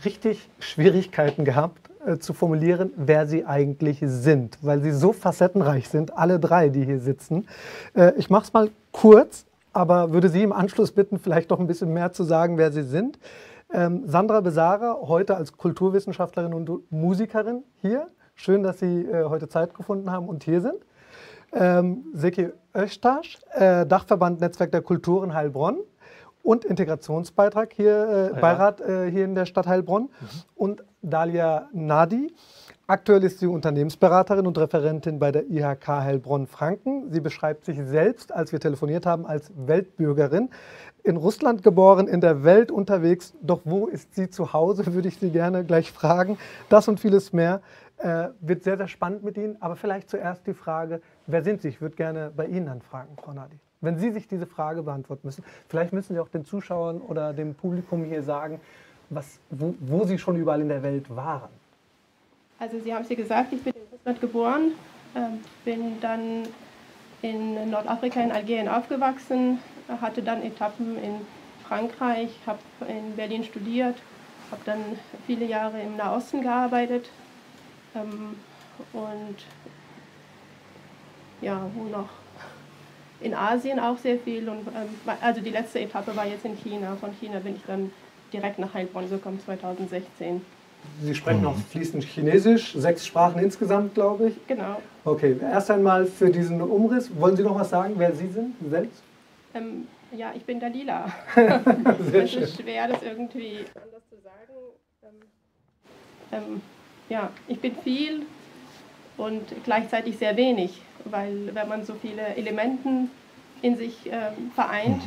richtig Schwierigkeiten gehabt, äh, zu formulieren, wer sie eigentlich sind, weil sie so facettenreich sind, alle drei, die hier sitzen. Äh, ich mache es mal kurz, aber würde Sie im Anschluss bitten, vielleicht doch ein bisschen mehr zu sagen, wer Sie sind. Ähm, Sandra Besara, heute als Kulturwissenschaftlerin und Musikerin hier. Schön, dass Sie äh, heute Zeit gefunden haben und hier sind. Ähm, Seki Öztaş, äh, Dachverband Netzwerk der Kulturen Heilbronn und Integrationsbeitrag hier, äh, Beirat äh, hier in der Stadt Heilbronn. Und Dalia Nadi. Aktuell ist sie Unternehmensberaterin und Referentin bei der IHK Heilbronn-Franken. Sie beschreibt sich selbst, als wir telefoniert haben, als Weltbürgerin. In Russland geboren, in der Welt unterwegs. Doch wo ist sie zu Hause, würde ich Sie gerne gleich fragen. Das und vieles mehr äh, wird sehr, sehr spannend mit Ihnen. Aber vielleicht zuerst die Frage, wer sind Sie? Ich würde gerne bei Ihnen anfragen, Frau Nadi. Wenn Sie sich diese Frage beantworten müssen, vielleicht müssen Sie auch den Zuschauern oder dem Publikum hier sagen, was, wo, wo Sie schon überall in der Welt waren. Also Sie haben es ja gesagt, ich bin in Russland geboren, ähm, bin dann in Nordafrika, in Algerien aufgewachsen, hatte dann Etappen in Frankreich, habe in Berlin studiert, habe dann viele Jahre im Nahosten gearbeitet ähm, und ja, wo noch? In Asien auch sehr viel und ähm, also die letzte Etappe war jetzt in China. Von China bin ich dann direkt nach Heilbronn gekommen 2016. Sie sprechen auch fließend Chinesisch, sechs Sprachen insgesamt, glaube ich. Genau. Okay, erst einmal für diesen Umriss. Wollen Sie noch was sagen, wer Sie sind selbst? Ähm, ja, ich bin Dalila. Es ist schwer, das irgendwie anders zu sagen. Ähm, ähm, ja, ich bin viel und gleichzeitig sehr wenig, weil wenn man so viele Elementen in sich ähm, vereint,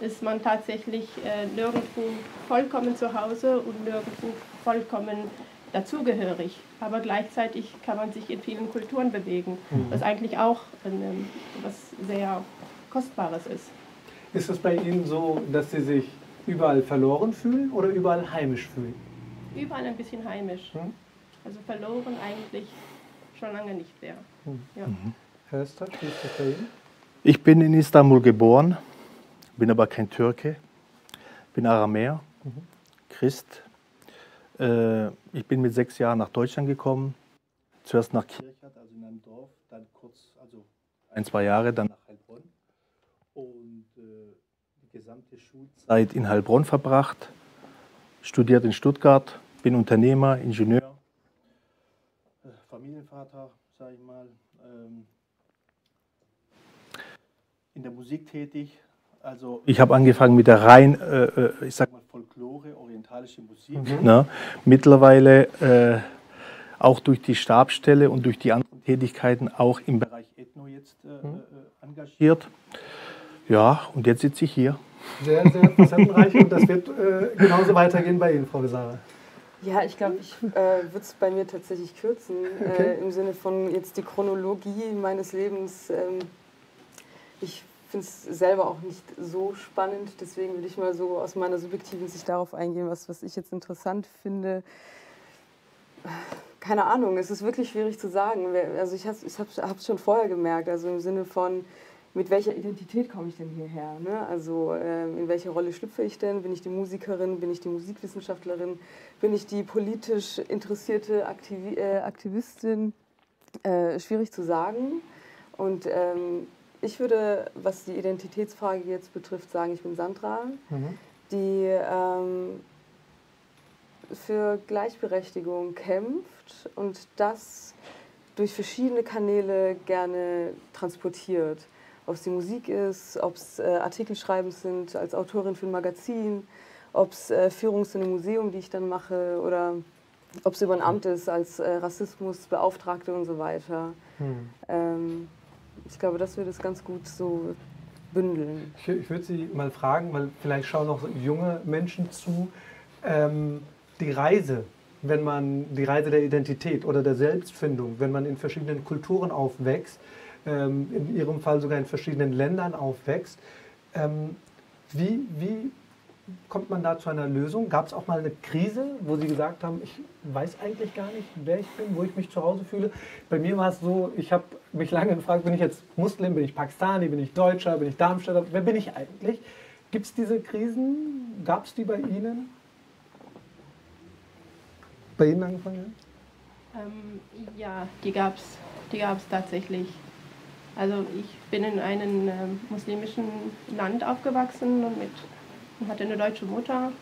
ist man tatsächlich äh, nirgendwo vollkommen zu Hause und nirgendwo vollkommen dazugehörig. Aber gleichzeitig kann man sich in vielen Kulturen bewegen, Mhm. was eigentlich auch ähm, was sehr Kostbares ist. Ist es bei Ihnen so, dass Sie sich überall verloren fühlen oder überall heimisch fühlen? Überall ein bisschen heimisch. Hm? Also verloren eigentlich schon lange nicht mehr. Hm. Ja. Herr Öster, wie ist das bei Ihnen? Ich bin in Istanbul geboren, bin aber kein Türke, bin Aramäer, Christ. Äh, ich bin mit sechs Jahren nach Deutschland gekommen, zuerst nach Kirchhardt, also in einem Dorf, dann kurz, also ein, zwei Jahre, dann nach Heilbronn. Und äh, die gesamte Schulzeit in Heilbronn verbracht, studiert in Stuttgart, bin Unternehmer, Ingenieur, Familienvater, sage ich mal. Ähm, in der Musik tätig. Also ich habe angefangen mit der rein, äh, äh, ich sag mal Folklore, orientalische Musik. Mhm. Ne? Mittlerweile äh, auch durch die Stabsstelle und durch die anderen Tätigkeiten auch im Bereich Ethno jetzt äh, Mhm. äh, engagiert. Ja, und jetzt sitze ich hier. Sehr, sehr facettenreich und das wird äh, genauso weitergehen bei Ihnen, Frau Besara. Ja, ich glaube, ich äh, würde es bei mir tatsächlich kürzen, Okay. äh, im Sinne von jetzt die Chronologie meines Lebens. Ähm, ich finde es selber auch nicht so spannend, deswegen will ich mal so aus meiner subjektiven Sicht darauf eingehen, was, was ich jetzt interessant finde. Keine Ahnung, es ist wirklich schwierig zu sagen. Also ich habe es schon vorher gemerkt, also im Sinne von, mit welcher Identität komme ich denn hierher? Ne? Also ähm, in welche Rolle schlüpfe ich denn? Bin ich die Musikerin? Bin ich die Musikwissenschaftlerin? Bin ich die politisch interessierte Aktivi äh, Aktivistin? Äh, schwierig zu sagen. Und ähm, ich würde, was die Identitätsfrage jetzt betrifft, sagen, ich bin Sandra, die ähm, für Gleichberechtigung kämpft und das durch verschiedene Kanäle gerne transportiert. Ob es die Musik ist, ob es äh, Artikelschreiben sind als Autorin für ein Magazin ob es äh, Führungs- in einem Museum, die ich dann mache, oder ob es über ein Amt ist als äh, Rassismusbeauftragte und so weiter. Hm. Ähm, ich glaube, das würde es ganz gut so bündeln. Ich, ich würde Sie mal fragen, weil vielleicht schauen auch junge Menschen zu, ähm, die Reise, wenn man die Reise der Identität oder der Selbstfindung, wenn man in verschiedenen Kulturen aufwächst, ähm, in Ihrem Fall sogar in verschiedenen Ländern aufwächst, ähm, wie, wie kommt man da zu einer Lösung? Gab es auch mal eine Krise, wo Sie gesagt haben, ich weiß eigentlich gar nicht, wer ich bin, wo ich mich zu Hause fühle? Bei mir war es so, ich habe mich lange gefragt, bin ich jetzt Muslim, bin ich Pakistani, bin ich Deutscher, bin ich Darmstädter, wer bin ich eigentlich? Gibt es diese Krisen? Gab es die bei Ihnen? Bei Ihnen angefangen? Ähm, ja, die gab es die gab's tatsächlich. Also ich bin in einem äh, muslimischen Land aufgewachsen und mit, hatte eine deutsche Mutter.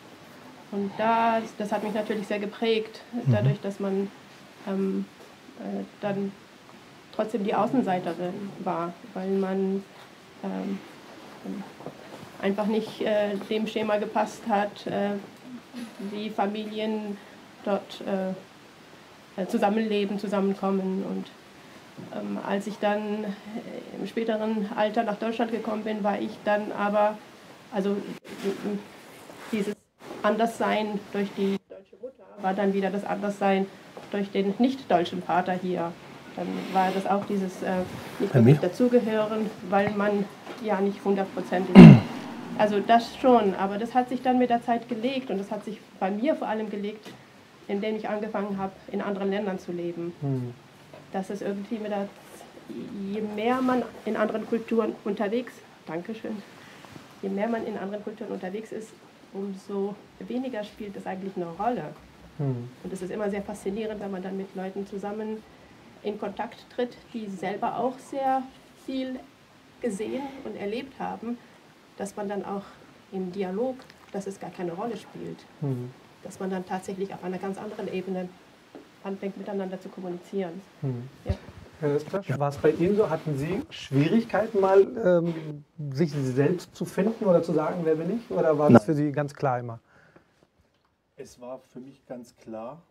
Und da, das hat mich natürlich sehr geprägt, Mhm. dadurch, dass man ähm, äh, dann trotzdem die Außenseiterin war, weil man ähm, einfach nicht äh, dem Schema gepasst hat, äh, wie Familien dort äh, zusammenleben, zusammenkommen. Und ähm, als ich dann äh, im späteren Alter nach Deutschland gekommen bin, war ich dann aber, also dieses Anderssein durch die deutsche Mutter war dann wieder das Anderssein durch den nicht-deutschen Vater hier. Dann war das auch dieses äh, nicht wirklich dazugehören, weil man ja nicht hundertprozentig. Also das schon, aber das hat sich dann mit der Zeit gelegt und das hat sich bei mir vor allem gelegt, indem ich angefangen habe, in anderen Ländern zu leben. Hm. Dass es irgendwie mit der, je mehr man in anderen Kulturen unterwegs, Dankeschön, je mehr man in anderen Kulturen unterwegs ist, umso weniger spielt es eigentlich eine Rolle. Hm. Und es ist immer sehr faszinierend, wenn man dann mit Leuten zusammen in Kontakt tritt, die selber auch sehr viel gesehen und erlebt haben, dass man dann auch im Dialog, dass es gar keine Rolle spielt, Hm. dass man dann tatsächlich auf einer ganz anderen Ebene anfängt, miteinander zu kommunizieren. Hm. Ja. Herr Östlasch, war es bei Ihnen so? Hatten Sie Schwierigkeiten mal, ähm, sich selbst zu finden oder zu sagen, wer bin ich? Oder war das für Sie ganz klar immer? Es war für mich ganz klar,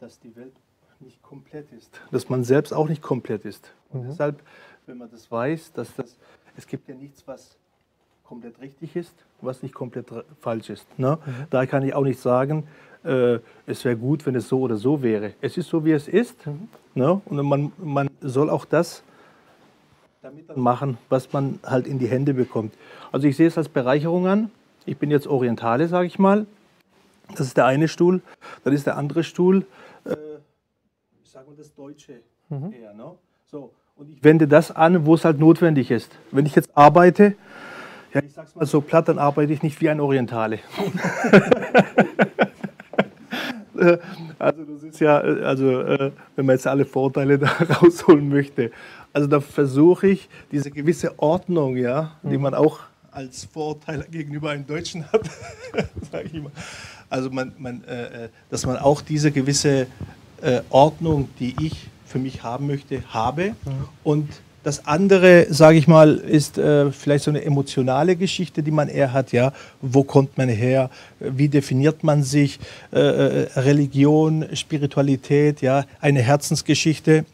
dass die Welt nicht komplett ist. Dass man selbst auch nicht komplett ist. Und Mhm. deshalb, wenn man das weiß, dass das, es gibt ja nichts, was komplett richtig ist, was nicht komplett falsch ist. Ne? Mhm. Da kann ich auch nicht sagen, äh, es wäre gut, wenn es so oder so wäre. Es ist so, wie es ist. Mhm. Ne? Und man, man soll auch das damit machen, was man halt in die Hände bekommt. Also ich sehe es als Bereicherung an. Ich bin jetzt Orientale, sage ich mal. Das ist der eine Stuhl. Dann ist der andere Stuhl, äh, ich sage mal das Deutsche Mhm. eher. Ne? So, und ich wende das an, wo es halt notwendig ist. Wenn ich jetzt arbeite, ja, ich sag's mal so platt, dann arbeite ich nicht wie ein Orientale. Also das ist ja, äh, also äh, wenn man jetzt alle Vorteile da rausholen möchte. Also da versuche ich diese gewisse Ordnung, ja, die man auch als Vorteil gegenüber einem Deutschen hat, sage ich immer. Also man, man, äh, dass man auch diese gewisse Ordnung, die ich für mich haben möchte, habe. Und das andere, sage ich mal, ist äh, vielleicht so eine emotionale Geschichte, die man eher hat. Ja, wo kommt man her? Wie definiert man sich? Äh, äh, Religion, Spiritualität, ja, eine Herzensgeschichte.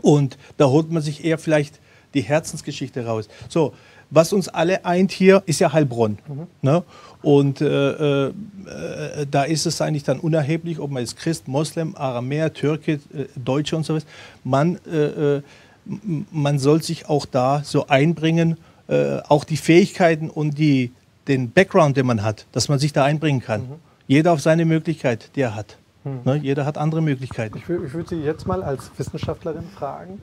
Und da holt man sich eher vielleicht die Herzensgeschichte raus. So, was uns alle eint hier, ist ja Heilbronn. Ne? Und äh, äh, äh, da ist es eigentlich dann unerheblich, ob man jetzt Christ, Moslem, Aramäer, Türke, äh, Deutsche und so was. Man, äh, man soll sich auch da so einbringen, äh, auch die Fähigkeiten und die, den Background, den man hat, dass man sich da einbringen kann. Jeder auf seine Möglichkeit, die er hat. Mhm. Ne? Jeder hat andere Möglichkeiten. Ich, ich würde Sie jetzt mal als Wissenschaftlerin fragen,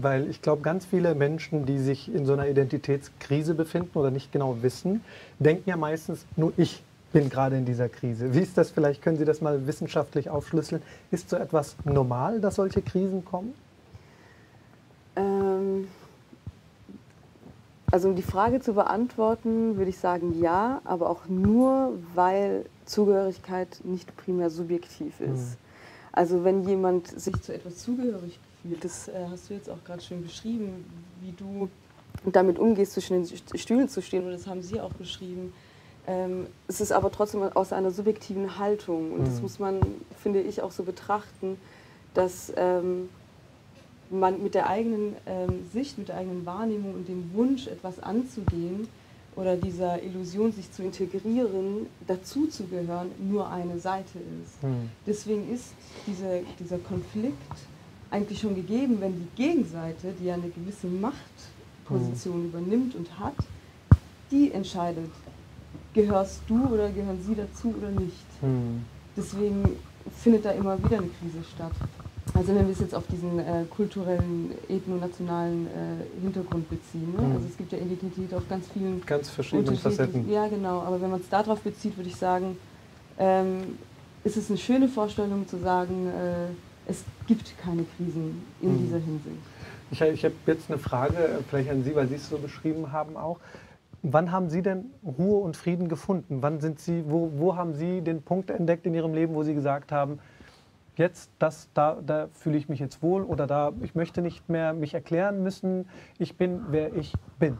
weil ich glaube, ganz viele Menschen, die sich in so einer Identitätskrise befinden oder nicht genau wissen, denken ja meistens, nur ich bin gerade in dieser Krise. Wie ist das vielleicht? Können Sie das mal wissenschaftlich aufschlüsseln? Ist so etwas normal, dass solche Krisen kommen? Ähm, also um die Frage zu beantworten, würde ich sagen ja, aber auch nur, weil Zugehörigkeit nicht primär subjektiv ist. Mhm. Also wenn jemand sich zu etwas zugehörig fühlt, das äh, hast du jetzt auch gerade schön beschrieben, wie du damit umgehst, zwischen den Stühlen zu stehen, und das haben Sie auch beschrieben, Ähm, es ist aber trotzdem aus einer subjektiven Haltung und das Mhm. muss man, finde ich, auch so betrachten, dass ähm, man mit der eigenen ähm, Sicht, mit der eigenen Wahrnehmung und dem Wunsch, etwas anzugehen oder dieser Illusion, sich zu integrieren, dazuzugehören, nur eine Seite ist. Hm. Deswegen ist diese, dieser Konflikt eigentlich schon gegeben, wenn die Gegenseite, die ja eine gewisse Machtposition übernimmt und hat, die entscheidet, gehörst du oder gehören sie dazu oder nicht. Hm. Deswegen findet da immer wieder eine Krise statt. Also wenn wir es jetzt auf diesen äh, kulturellen, ethnonationalen äh, Hintergrund beziehen. Ne? Mhm. Also es gibt ja Identität auf ganz vielen Ganz verschiedenen Facetten. Ja, genau. Aber wenn man es darauf bezieht, würde ich sagen, ähm, ist es eine schöne Vorstellung zu sagen, äh, es gibt keine Krisen in Mhm. dieser Hinsicht. Ich, ich habe jetzt eine Frage, äh, vielleicht an Sie, weil Sie es so beschrieben haben auch. Wann haben Sie denn Ruhe und Frieden gefunden? Wann sind Sie, wo, wo haben Sie den Punkt entdeckt in Ihrem Leben, wo Sie gesagt haben, jetzt, das, da, da fühle ich mich jetzt wohl oder da, ich möchte nicht mehr mich erklären müssen, ich bin, wer ich bin?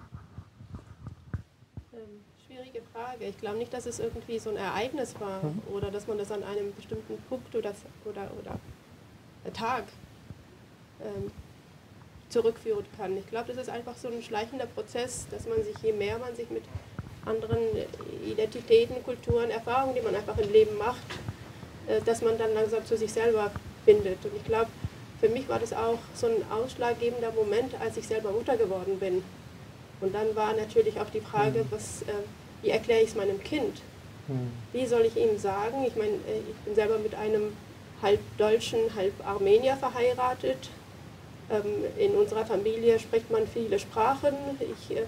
Ähm, schwierige Frage. Ich glaube nicht, dass es irgendwie so ein Ereignis war Mhm. oder dass man das an einem bestimmten Punkt oder, oder, oder Tag ähm, zurückführen kann. Ich glaube, das ist einfach so ein schleichender Prozess, dass man sich, je mehr man sich mit anderen Identitäten, Kulturen, Erfahrungen, die man einfach im Leben macht, dass man dann langsam zu sich selber findet. Und ich glaube, für mich war das auch so ein ausschlaggebender Moment, als ich selber Mutter geworden bin. Und dann war natürlich auch die Frage, was, äh, wie erkläre ich es meinem Kind? Wie soll ich ihm sagen? Ich meine, äh, ich bin selber mit einem halb Deutschen, halb Armenier verheiratet. Ähm, in unserer Familie spricht man viele Sprachen. Ich, äh,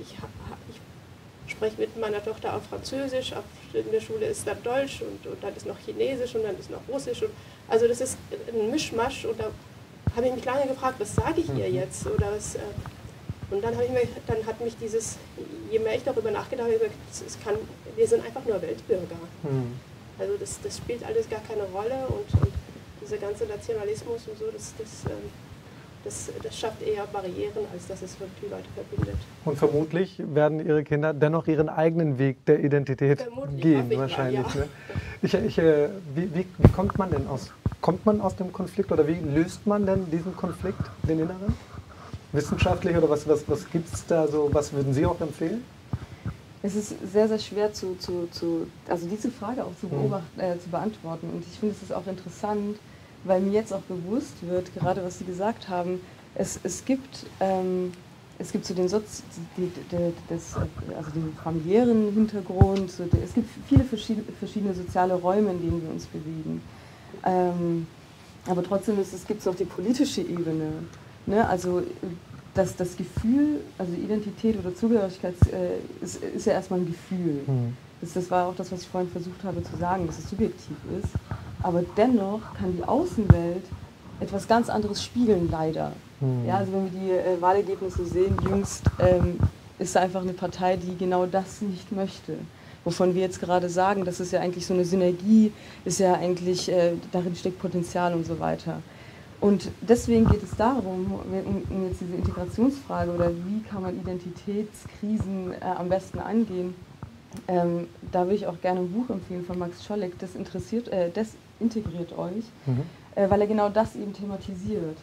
ich, ich spreche mit meiner Tochter auch Französisch, auf, in der Schule ist dann Deutsch und, und dann ist noch Chinesisch und dann ist noch Russisch. Und, also das ist ein Mischmasch und da habe ich mich lange gefragt, was sage ich ihr jetzt? Oder was, äh, und dann, habe ich mir, dann hat mich dieses, je mehr ich darüber nachgedacht habe, es kann, wir sind einfach nur Weltbürger. Also das, das spielt alles gar keine Rolle und, und dieser ganze Nationalismus und so, das, das, ähm, das, das schafft eher Barrieren, als dass es wirklich Leute verbindet. Und vermutlich werden Ihre Kinder dennoch ihren eigenen Weg der Identität Vermutlich, gehen, hoffe ich mal, wahrscheinlich. ja. Ne? Ich, ich, äh, wie, wie, wie kommt man denn aus? Kommt man aus dem Konflikt oder wie löst man denn diesen Konflikt, den inneren? Wissenschaftlich oder was, was, was gibt es da so, was würden Sie auch empfehlen? Es ist sehr, sehr schwer zu, zu, zu also diese Frage auch zu, Mhm. beobachten, äh, zu beantworten. Und ich finde, es ist auch interessant, weil mir jetzt auch bewusst wird, gerade was Sie gesagt haben, es, es gibt, ähm, es gibt so den, Sozi die, die, das, also den familiären Hintergrund, so die, es gibt viele verschiedene, verschiedene soziale Räume, in denen wir uns bewegen. Ähm, aber trotzdem ist, es gibt noch die politische Ebene. Ne? Also das, das Gefühl, also Identität oder Zugehörigkeit äh, ist, ist ja erstmal ein Gefühl. Das, das war auch das, was ich vorhin versucht habe zu sagen, dass es subjektiv ist. Aber dennoch kann die Außenwelt etwas ganz anderes spiegeln, leider. Hm. Ja, also wenn wir die äh, Wahlergebnisse sehen, jüngst ähm, ist da einfach eine Partei, die genau das nicht möchte. Wovon wir jetzt gerade sagen, das ist ja eigentlich so eine Synergie, ist ja eigentlich, äh, darin steckt Potenzial und so weiter. Und deswegen geht es darum, um, jetzt diese Integrationsfrage oder wie kann man Identitätskrisen äh, am besten angehen, ähm, da würde ich auch gerne ein Buch empfehlen von Max Scholleck, das interessiert, äh, desintegriert euch, äh, weil er genau das eben thematisiert.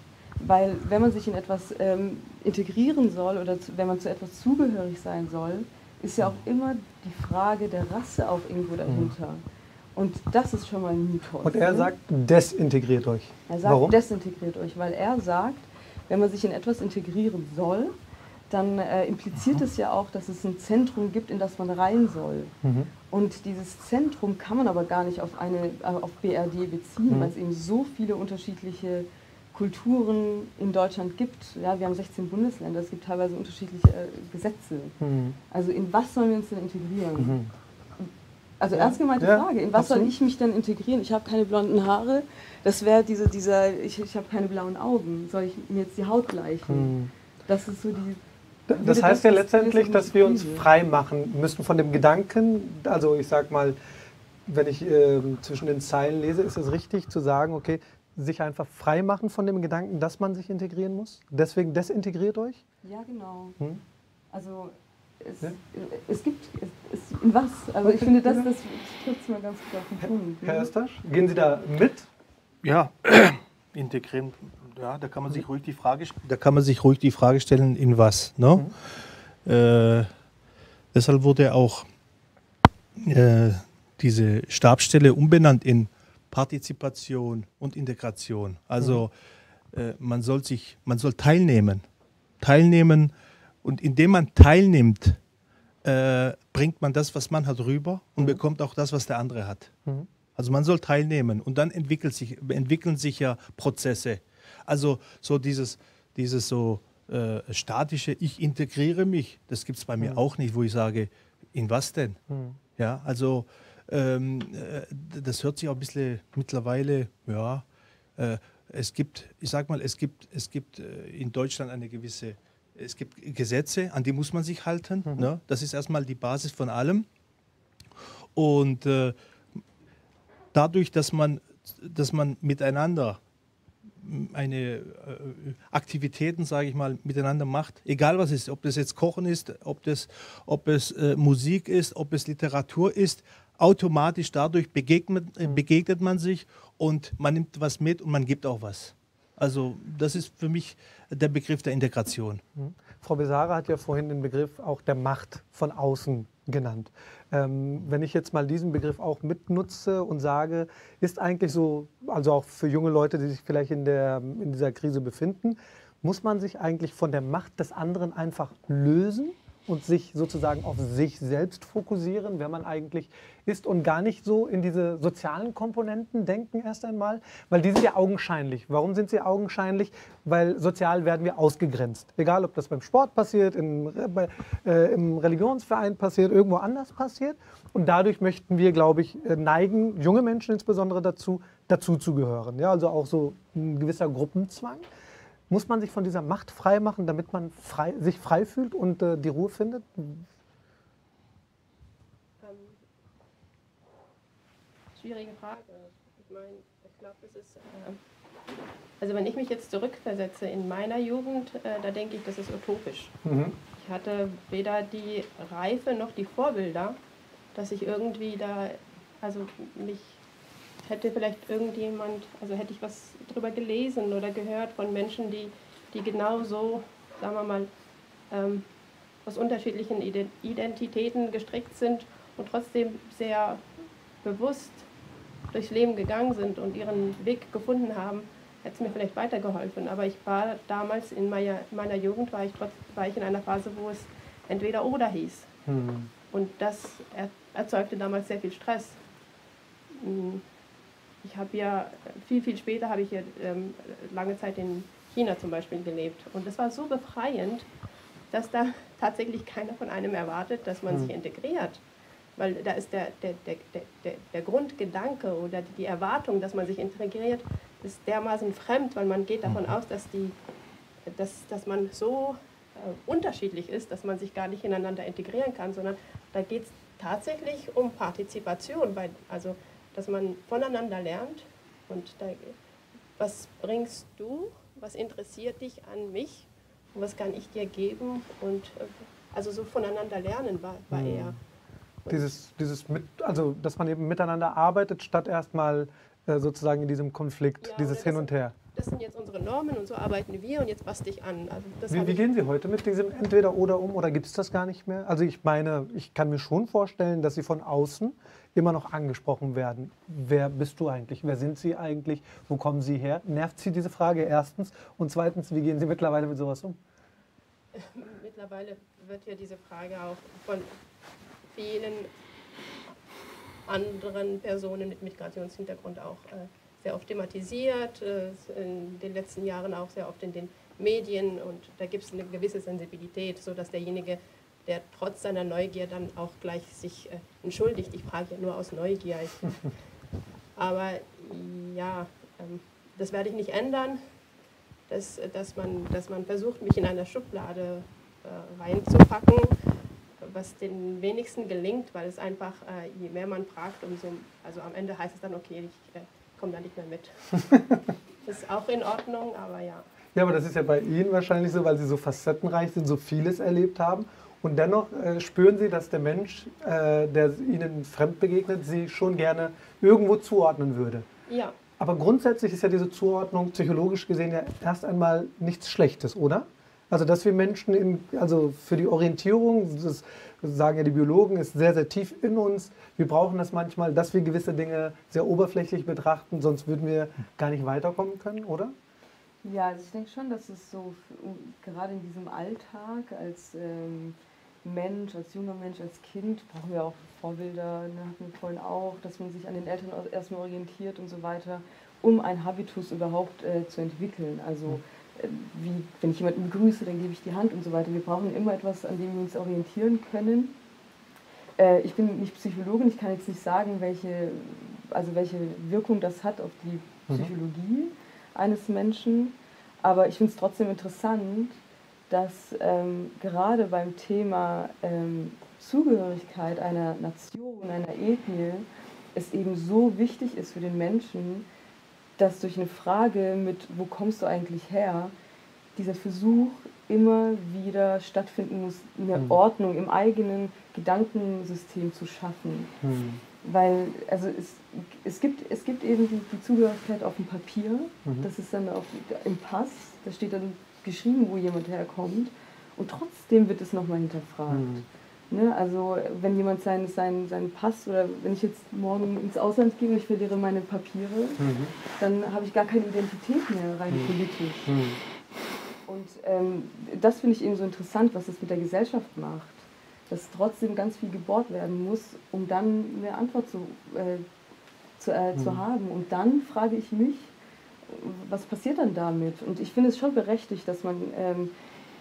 Weil wenn man sich in etwas ähm, integrieren soll oder zu, wenn man zu etwas zugehörig sein soll, ist ja auch immer die Frage der Rasse auch irgendwo dahinter. Und das ist schon mal ein Mythos. Und er ne? sagt, desintegriert euch. Er sagt, Warum? desintegriert euch, weil er sagt, wenn man sich in etwas integrieren soll, dann äh, impliziert es ja auch, dass es ein Zentrum gibt, in das man rein soll. Mhm. Und dieses Zentrum kann man aber gar nicht auf, eine, äh, auf BRD beziehen, Mhm. weil es eben so viele unterschiedliche Kulturen in Deutschland gibt. Ja, wir haben 16 Bundesländer, es gibt teilweise unterschiedliche äh, Gesetze. Mhm. Also in was sollen wir uns denn integrieren? Mhm. Also Ja, ernst gemeinte ja, Frage, in was soll absolut. ich mich denn integrieren? Ich habe keine blonden Haare, das wäre diese, dieser, ich, ich habe keine blauen Augen, soll ich mir jetzt die Haut gleichen? Mhm. Das ist so die... Das heißt ja letztendlich, das dass wir uns frei machen müssen von dem Gedanken, also ich sag mal, wenn ich ähm, zwischen den Zeilen lese, ist es richtig zu sagen, okay, sich einfach frei machen von dem Gedanken, dass man sich integrieren muss? Deswegen desintegriert euch? Ja, genau. Hm? Also Es, es gibt, es, es, in was? Also ich finde, das, das trifft es mal ganz gut auf den Punkt. Herr Östersch, gehen Sie da mit? Ja, integrieren. Ja, da kann man sich ruhig die Frage, da kann man sich ruhig die Frage stellen, in was. Ne? Mhm. Äh, deshalb wurde auch äh, diese Stabsstelle umbenannt in Partizipation und Integration. Also mhm. äh, man soll sich, man soll teilnehmen, teilnehmen und indem man teilnimmt, äh, bringt man das, was man hat, rüber und mhm. bekommt auch das, was der andere hat. Mhm. Also man soll teilnehmen und dann entwickelt sich, entwickeln sich ja Prozesse. Also so dieses, dieses so äh, statische, ich integriere mich, das gibt es bei mir mhm. auch nicht, wo ich sage, in was denn? Mhm. Ja, also ähm, äh, das hört sich auch ein bisschen mittlerweile, ja, äh, es gibt, ich sag mal, es gibt, es gibt äh, in Deutschland eine gewisse, es gibt Gesetze, an die muss man sich halten. Mhm. Ne? Das ist erstmal die Basis von allem. Und äh, dadurch, dass man, dass man miteinander eine äh, Aktivitäten, sage ich mal, miteinander macht, egal was es ist, ob das jetzt Kochen ist, ob, das, ob es äh, Musik ist, ob es Literatur ist, automatisch dadurch begegnet, äh, begegnet man sich und man nimmt was mit und man gibt auch was. Also das ist für mich der Begriff der Integration. Mhm. Frau Besara hat ja vorhin den Begriff auch der Macht von außen genannt. Ähm, wenn ich jetzt mal diesen Begriff auch mitnutze und sage, ist eigentlich so, also auch für junge Leute, die sich vielleicht in, der, in dieser Krise befinden, muss man sich eigentlich von der Macht des anderen einfach lösen und sich sozusagen auf sich selbst fokussieren, wer man eigentlich ist und gar nicht so in diese sozialen Komponenten denken erst einmal, weil die sind ja augenscheinlich. Warum sind sie augenscheinlich? Weil sozial werden wir ausgegrenzt. Egal, ob das beim Sport passiert, bei, äh, im Religionsverein passiert, irgendwo anders passiert. Und dadurch möchten wir, glaube ich, äh, neigen, junge Menschen insbesondere dazu, dazu zu gehören. Ja, also auch so ein gewisser Gruppenzwang. Muss man sich von dieser Macht frei machen, damit man frei, sich frei fühlt und äh, die Ruhe findet? Ähm, schwierige Frage. Ich meine, ich glaube, das ist. Äh, also, wenn ich mich jetzt zurückversetze in meiner Jugend, äh, da denke ich, das ist utopisch. Mhm. Ich hatte weder die Reife noch die Vorbilder, dass ich irgendwie da, also mich hätte vielleicht irgendjemand, also hätte ich was darüber gelesen oder gehört von Menschen, die, die genau so, sagen wir mal, ähm, aus unterschiedlichen Identitäten gestrickt sind und trotzdem sehr bewusst durchs Leben gegangen sind und ihren Weg gefunden haben, hätte es mir vielleicht weitergeholfen. Aber ich war damals in meiner, meiner Jugend, war ich, trotz, war ich in einer Phase, wo es entweder oder hieß. Hm. Und das erzeugte damals sehr viel Stress. Hm ich habe ja viel, viel später habe ich ja ähm, lange Zeit in China zum Beispiel gelebt. Und das war so befreiend, dass da tatsächlich keiner von einem erwartet, dass man mhm. sich integriert. Weil da ist der, der, der, der, der Grundgedanke oder die Erwartung, dass man sich integriert, ist dermaßen fremd, weil man geht davon mhm. aus, dass, die, dass, dass man so äh, unterschiedlich ist, dass man sich gar nicht ineinander integrieren kann, sondern da geht es tatsächlich um Partizipation. Bei, also dass man voneinander lernt. Und da, was bringst du, was interessiert dich an mich? Und was kann ich dir geben? Und äh, also so voneinander lernen war, war mhm. eher. Dieses, dieses mit, also dass man eben miteinander arbeitet, statt erstmal äh, sozusagen in diesem Konflikt, ja, dieses Hin und Her das sind jetzt unsere Normen und so arbeiten wir und jetzt passt dich an. Also wie, wie gehen Sie heute mit diesem Entweder-Oder um oder gibt es das gar nicht mehr? Also ich meine, ich kann mir schon vorstellen, dass Sie von außen immer noch angesprochen werden. Wer bist du eigentlich? Wer sind Sie eigentlich? Wo kommen Sie her? Nervt Sie diese Frage erstens? Und zweitens, wie gehen Sie mittlerweile mit sowas um? Mittlerweile wird ja diese Frage auch von vielen anderen Personen mit Migrationshintergrund auch äh, sehr oft thematisiert, äh, in den letzten Jahren auch sehr oft in den Medien und da gibt es eine gewisse Sensibilität, sodass derjenige, der trotz seiner Neugier dann auch gleich sich äh, entschuldigt. Ich frage ja nur aus Neugier. Aber ja, ähm, das werde ich nicht ändern, dass, dass, man, dass man versucht, mich in einer Schublade äh, reinzupacken, was den wenigsten gelingt, weil es einfach, je mehr man fragt, umso, also am Ende heißt es dann, okay, ich komme da nicht mehr mit. das ist auch in Ordnung, aber ja. Ja, aber das ist ja bei Ihnen wahrscheinlich so, weil Sie so facettenreich sind, so vieles erlebt haben Und dennoch äh, spüren Sie, dass der Mensch, äh, der Ihnen fremd begegnet, Sie schon gerne irgendwo zuordnen würde. Ja. Aber grundsätzlich ist ja diese Zuordnung psychologisch gesehen ja erst einmal nichts Schlechtes, oder? Also dass wir Menschen, in, also für die Orientierung, das sagen ja die Biologen, ist sehr, sehr tief in uns. Wir brauchen das manchmal, dass wir gewisse Dinge sehr oberflächlich betrachten, sonst würden wir gar nicht weiterkommen können, oder? Ja, also ich denke schon, dass es so, gerade in diesem Alltag als ähm, Mensch, als junger Mensch, als Kind, brauchen wir auch Vorbilder, ne, hatten wir vorhin auch, dass man sich an den Eltern erstmal orientiert und so weiter, um ein Habitus überhaupt äh, zu entwickeln. Also äh, wie, wenn ich jemanden begrüße, dann gebe ich die Hand und so weiter. Wir brauchen immer etwas, an dem wir uns orientieren können. Äh, ich bin nicht Psychologin, ich kann jetzt nicht sagen, welche, also welche Wirkung das hat auf die mhm. Psychologie mhm. eines Menschen, aber ich finde es trotzdem interessant, dass ähm, gerade beim Thema ähm, Zugehörigkeit einer Nation, einer Ethnie, es eben so wichtig ist für den Menschen, dass durch eine Frage mit, wo kommst du eigentlich her, dieser Versuch immer wieder stattfinden muss, eine mhm. Ordnung im eigenen Gedankensystem zu schaffen. Mhm. Weil also es, es, gibt, es gibt eben die, die Zugehörigkeit auf dem Papier, mhm. das ist dann auf, im Pass, da steht dann geschrieben, wo jemand herkommt. Und trotzdem wird es nochmal hinterfragt. Mhm. Ne, also wenn jemand seinen sein, sein Pass oder wenn ich jetzt morgen ins Ausland gehe und ich verliere meine Papiere, mhm. dann habe ich gar keine Identität mehr rein mhm. politisch. Mhm. Und ähm, das finde ich eben so interessant, was das mit der Gesellschaft macht. Dass trotzdem ganz viel gebohrt werden muss, um dann eine Antwort zu, äh, zu, äh, zu mhm. haben. Und dann frage ich mich, was passiert dann damit? Und ich finde es schon berechtigt, dass man, ähm,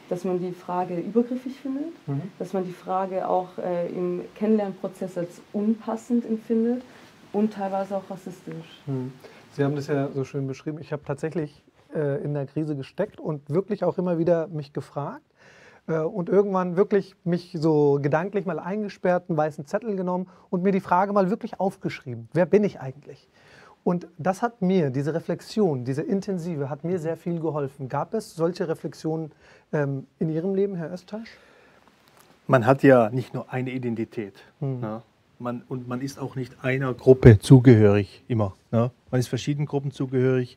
dass man die Frage übergriffig findet, mhm. dass man die Frage auch äh, im Kennenlernprozess als unpassend empfindet und teilweise auch rassistisch. Mhm. Sie haben das ja so schön beschrieben. Ich habe tatsächlich äh, in der Krise gesteckt und wirklich auch immer wieder mich gefragt äh, und irgendwann wirklich mich so gedanklich mal eingesperrt, einen weißen Zettel genommen und mir die Frage mal wirklich aufgeschrieben. Wer bin ich eigentlich? Und das hat mir, diese Reflexion, diese intensive, hat mir sehr viel geholfen. Gab es solche Reflexionen ähm, in Ihrem Leben, Herr Östersch? Man hat ja nicht nur eine Identität. Hm. Ne? Man, und man ist auch nicht einer Gruppe zugehörig immer. Ne? Man ist verschiedenen Gruppen zugehörig.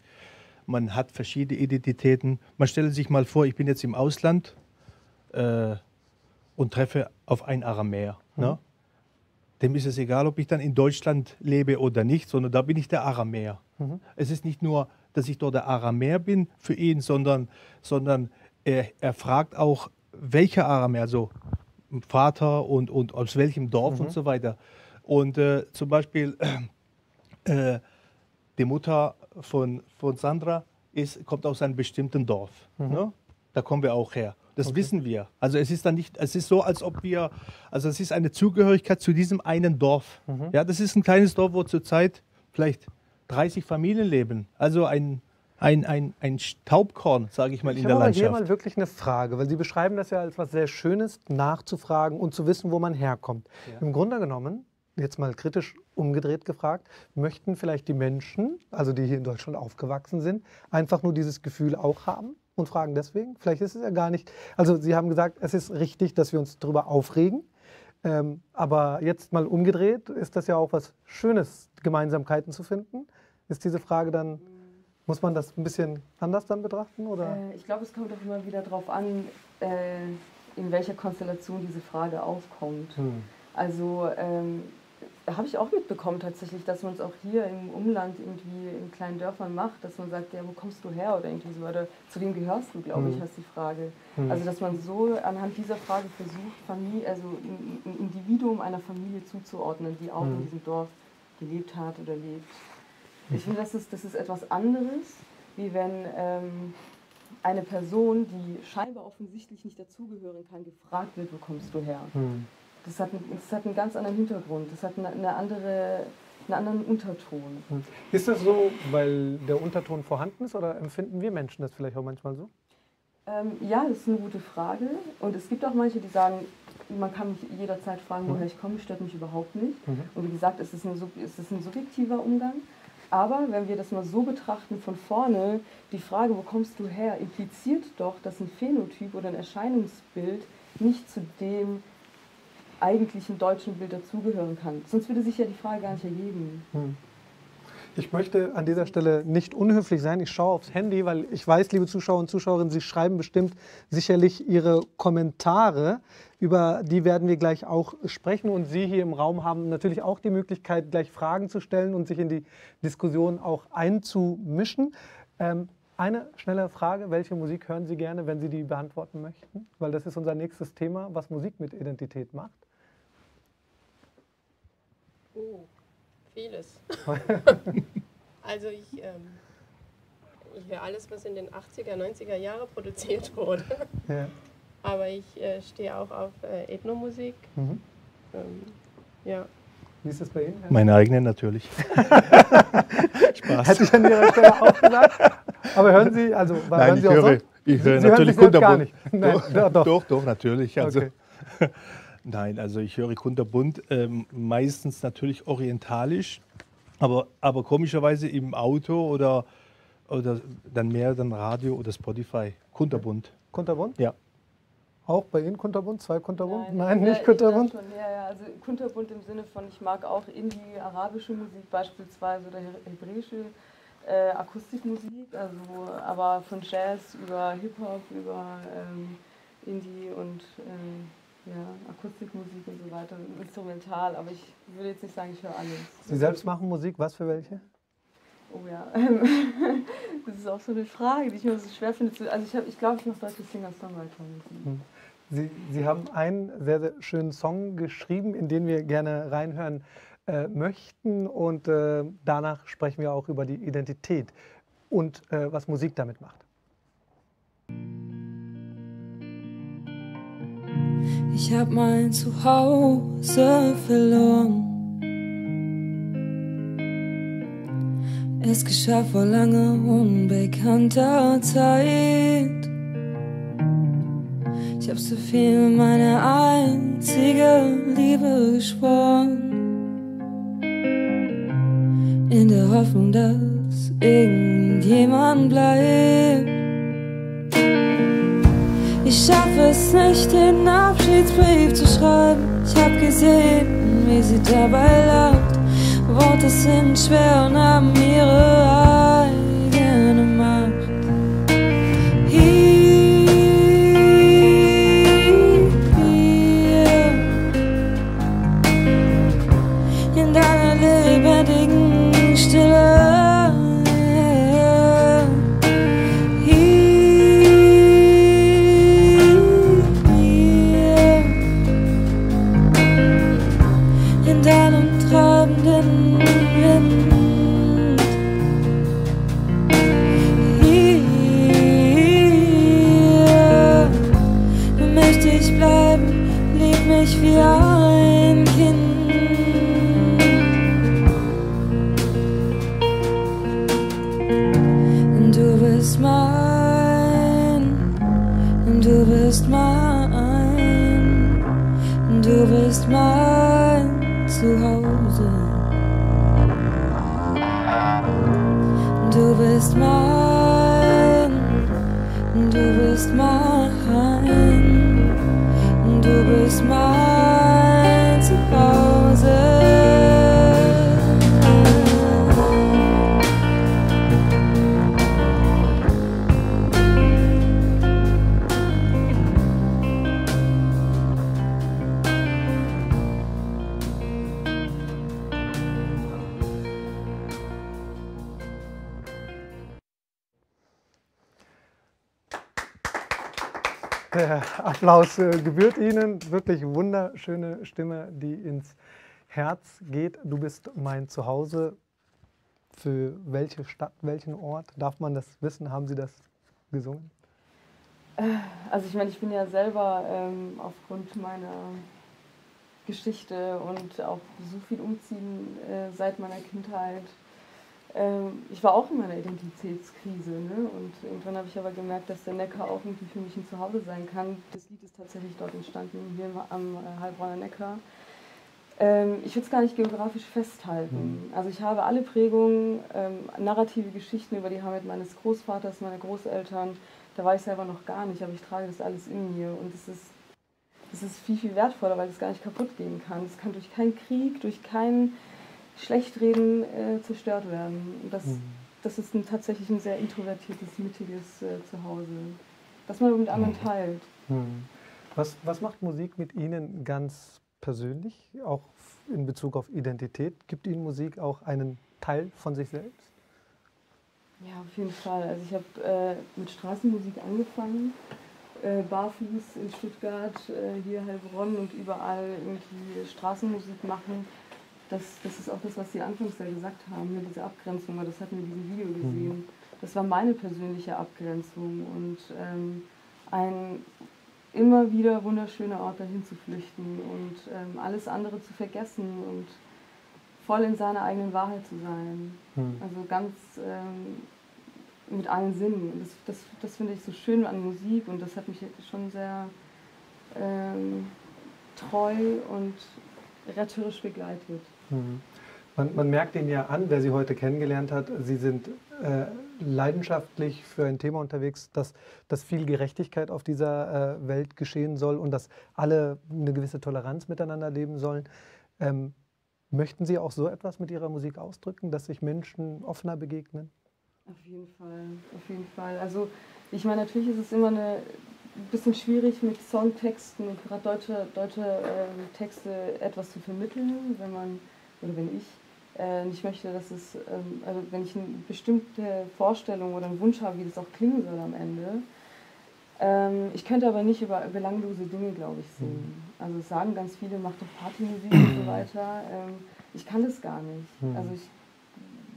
Man hat verschiedene Identitäten. Man stellt sich mal vor, ich bin jetzt im Ausland äh, und treffe auf einen Aramäer. Ne? Hm. Ne? Dem ist es egal, ob ich dann in Deutschland lebe oder nicht, sondern da bin ich der Aramäer. Mhm. Es ist nicht nur, dass ich dort der Aramäer bin für ihn, sondern, sondern er, er fragt auch, welcher Aramäer, also Vater und, und aus welchem Dorf mhm. und so weiter. Und äh, zum Beispiel äh, die Mutter von, von Sandra ist, kommt aus einem bestimmten Dorf. Mhm. Ne? Da kommen wir auch her. Das okay. wissen wir. Also es ist dann nicht, es ist so, als ob wir, also es ist eine Zugehörigkeit zu diesem einen Dorf. Mhm. Ja, das ist ein kleines Dorf, wo zurzeit vielleicht 30 Familien leben. Also ein, ein, ein, ein Staubkorn, sage ich mal, ich in der Landschaft. Ich habe hier mal wirklich eine Frage, weil Sie beschreiben das ja als etwas sehr Schönes, nachzufragen und zu wissen, wo man herkommt. Ja. Im Grunde genommen, jetzt mal kritisch umgedreht gefragt, möchten vielleicht die Menschen, also die hier in Deutschland aufgewachsen sind, einfach nur dieses Gefühl auch haben? Und fragen deswegen. Vielleicht ist es ja gar nicht. Also Sie haben gesagt, es ist richtig, dass wir uns darüber aufregen. Ähm, aber jetzt mal umgedreht, ist das ja auch was Schönes, Gemeinsamkeiten zu finden. Ist diese Frage dann, muss man das ein bisschen anders dann betrachten? Oder? Äh, ich glaube, es kommt auch immer wieder darauf an, äh, in welcher Konstellation diese Frage aufkommt. Hm. Also ähm, habe ich auch mitbekommen tatsächlich, dass man es auch hier im Umland irgendwie in kleinen Dörfern macht, dass man sagt, ja, wo kommst du her oder irgendwie so, oder zu wem gehörst du, glaube mhm. ich, heißt die Frage. Mhm. Also dass man so anhand dieser Frage versucht, Familie, also ein, ein Individuum einer Familie zuzuordnen, die auch mhm. in diesem Dorf gelebt hat oder lebt. Ich finde, das ist, das ist etwas anderes, wie wenn ähm, eine Person, die scheinbar offensichtlich nicht dazugehören kann, gefragt wird, wo kommst du her. Das hat, das hat einen ganz anderen Hintergrund, das hat eine, eine andere, einen anderen Unterton. Ist das so, weil der Unterton vorhanden ist oder empfinden wir Menschen das vielleicht auch manchmal so? Ähm, ja, das ist eine gute Frage. Und es gibt auch manche, die sagen, man kann mich jederzeit fragen, woher mhm. ich komme, stört mich überhaupt nicht. Mhm. Und wie gesagt, es ist, ein, es ist ein subjektiver Umgang. Aber wenn wir das mal so betrachten von vorne, die Frage, wo kommst du her, impliziert doch, dass ein Phänotyp oder ein Erscheinungsbild nicht zu dem eigentlichen deutschen Bild dazugehören kann. Sonst würde sich ja die Frage gar nicht ergeben. Hm. Ich möchte an dieser Stelle nicht unhöflich sein. Ich schaue aufs Handy, weil ich weiß, liebe Zuschauer und Zuschauerinnen, Sie schreiben bestimmt sicherlich Ihre Kommentare. Über die werden wir gleich auch sprechen. Und Sie hier im Raum haben natürlich auch die Möglichkeit, gleich Fragen zu stellen und sich in die Diskussion auch einzumischen. Ähm, eine schnelle Frage, welche Musik hören Sie gerne, wenn Sie die beantworten möchten? Weil das ist unser nächstes Thema, was Musik mit Identität macht. Oh, vieles. also ich, ähm, ich höre alles, was in den 80er, 90er Jahren produziert wurde. Ja. Aber ich äh, stehe auch auf äh, Ethnomusik. Mhm. Ähm, ja. Wie ist das bei Ihnen? Meine eigene natürlich. Spaß. Hätte ich an Ihrer Stelle auch gesagt. Aber hören Sie, also Nein, hören Sie ich auch höre, so? ich höre Sie natürlich hören sich gar kunterbunt. nicht. Nein, doch, doch, doch, doch, natürlich. Also, Okay. Nein, also ich höre kunterbunt, ähm, meistens natürlich orientalisch, aber, aber komischerweise im Auto oder, oder dann mehr dann Radio oder Spotify. Kunterbunt. Kunterbunt? Ja. Auch bei Ihnen kunterbunt? Zwei kunterbunt? Nein, ja, nicht ich kunterbunt? Schon, ja, ja, also kunterbunt im Sinne von, ich mag auch Indie, arabische Musik beispielsweise oder hebräische äh, Akustikmusik, also aber von Jazz über Hip-Hop, über ähm, Indie und ähm, ja, Akustikmusik und so weiter, instrumental, aber ich würde jetzt nicht sagen, ich höre alles. Sie selbst machen Musik, was für welche? Oh ja, das ist auch so eine Frage, die ich mir so schwer finde. Also ich, hab, ich glaube, ich mache deutsche Singer-Songwriter. Hm. Sie, Sie haben einen sehr, sehr schönen Song geschrieben, in den wir gerne reinhören äh, möchten. Und äh, danach sprechen wir auch über die Identität und äh, was Musik damit macht. Ich hab mein Zuhause verloren. Es geschah vor langer, unbekannter Zeit. Ich hab so viel meine einzige Liebe geschworen. In der Hoffnung, dass irgendjemand bleibt. Ich schaffe es nicht, den Abschiedsbrief zu schreiben. Ich hab gesehen, wie sie dabei lacht. Worte sind schwer und haben ihre eigene Applaus äh, gebührt Ihnen. Wirklich wunderschöne Stimme, die ins Herz geht. Du bist mein Zuhause. Für welche Stadt, welchen Ort? Darf man das wissen? Haben Sie das gesungen? Äh, Also ich meine, ich bin ja selber ähm, aufgrund meiner Geschichte und auch so viel umziehen äh, seit meiner Kindheit. Ähm, ich war auch in meiner Identitätskrise ne? und irgendwann habe ich aber gemerkt, dass der Neckar auch irgendwie für mich ein Zuhause sein kann. Das Lied ist tatsächlich dort entstanden, hier am äh, Heilbronner Neckar. Ähm, ich würde es gar nicht geografisch festhalten. Also ich habe alle Prägungen, ähm, narrative Geschichten über die Heimat meines Großvaters, meiner Großeltern. Da war ich selber noch gar nicht, aber ich trage das alles in mir. Und es ist das ist viel, viel wertvoller, weil es gar nicht kaputt gehen kann. Es kann durch keinen Krieg, durch kein Schlechtreden äh, zerstört werden. Und das, mhm. das ist ein, tatsächlich ein sehr introvertiertes, mittiges äh, Zuhause, das man mit anderen mhm. teilt. Mhm. Was, was macht Musik mit Ihnen ganz persönlich, auch in Bezug auf Identität? Gibt Ihnen Musik auch einen Teil von sich selbst? Ja, auf jeden Fall. Also ich habe äh, mit Straßenmusik angefangen, äh, barfuß in Stuttgart, äh, hier Heilbronn und überall irgendwie Straßenmusik machen. Das, das ist auch das, was Sie anfangs ja gesagt haben, ne, diese Abgrenzung, das hatten wir in diesem Video gesehen. Mhm. Das war meine persönliche Abgrenzung und ähm, ein immer wieder wunderschöner Ort dahin zu flüchten und ähm, alles andere zu vergessen und voll in seiner eigenen Wahrheit zu sein. Hm. Also ganz ähm, mit allen Sinnen. Das, das, das finde ich so schön an Musik und das hat mich schon sehr ähm, treu und retterisch begleitet. Hm. Man, man, merkt Ihnen ja an, wer Sie heute kennengelernt hat, Sie sind äh, leidenschaftlich für ein Thema unterwegs, dass, dass viel Gerechtigkeit auf dieser äh, Welt geschehen soll und dass alle eine gewisse Toleranz miteinander leben sollen. Ähm, möchten Sie auch so etwas mit Ihrer Musik ausdrücken, dass sich Menschen offener begegnen? Auf jeden Fall, auf jeden Fall. Also ich meine, natürlich ist es immer eine ein bisschen schwierig mit Songtexten gerade deutsche, deutsche äh, Texte etwas zu vermitteln, wenn man, oder wenn ich äh, nicht möchte, dass es, ähm, also wenn ich eine bestimmte Vorstellung oder einen Wunsch habe, wie das auch klingen soll am Ende. Ähm, ich könnte aber nicht über belanglose Dinge, glaube ich, singen. Mhm. Also sagen ganz viele, mach doch Partymusik und so weiter. Ähm, ich kann das gar nicht. Mhm. Also ich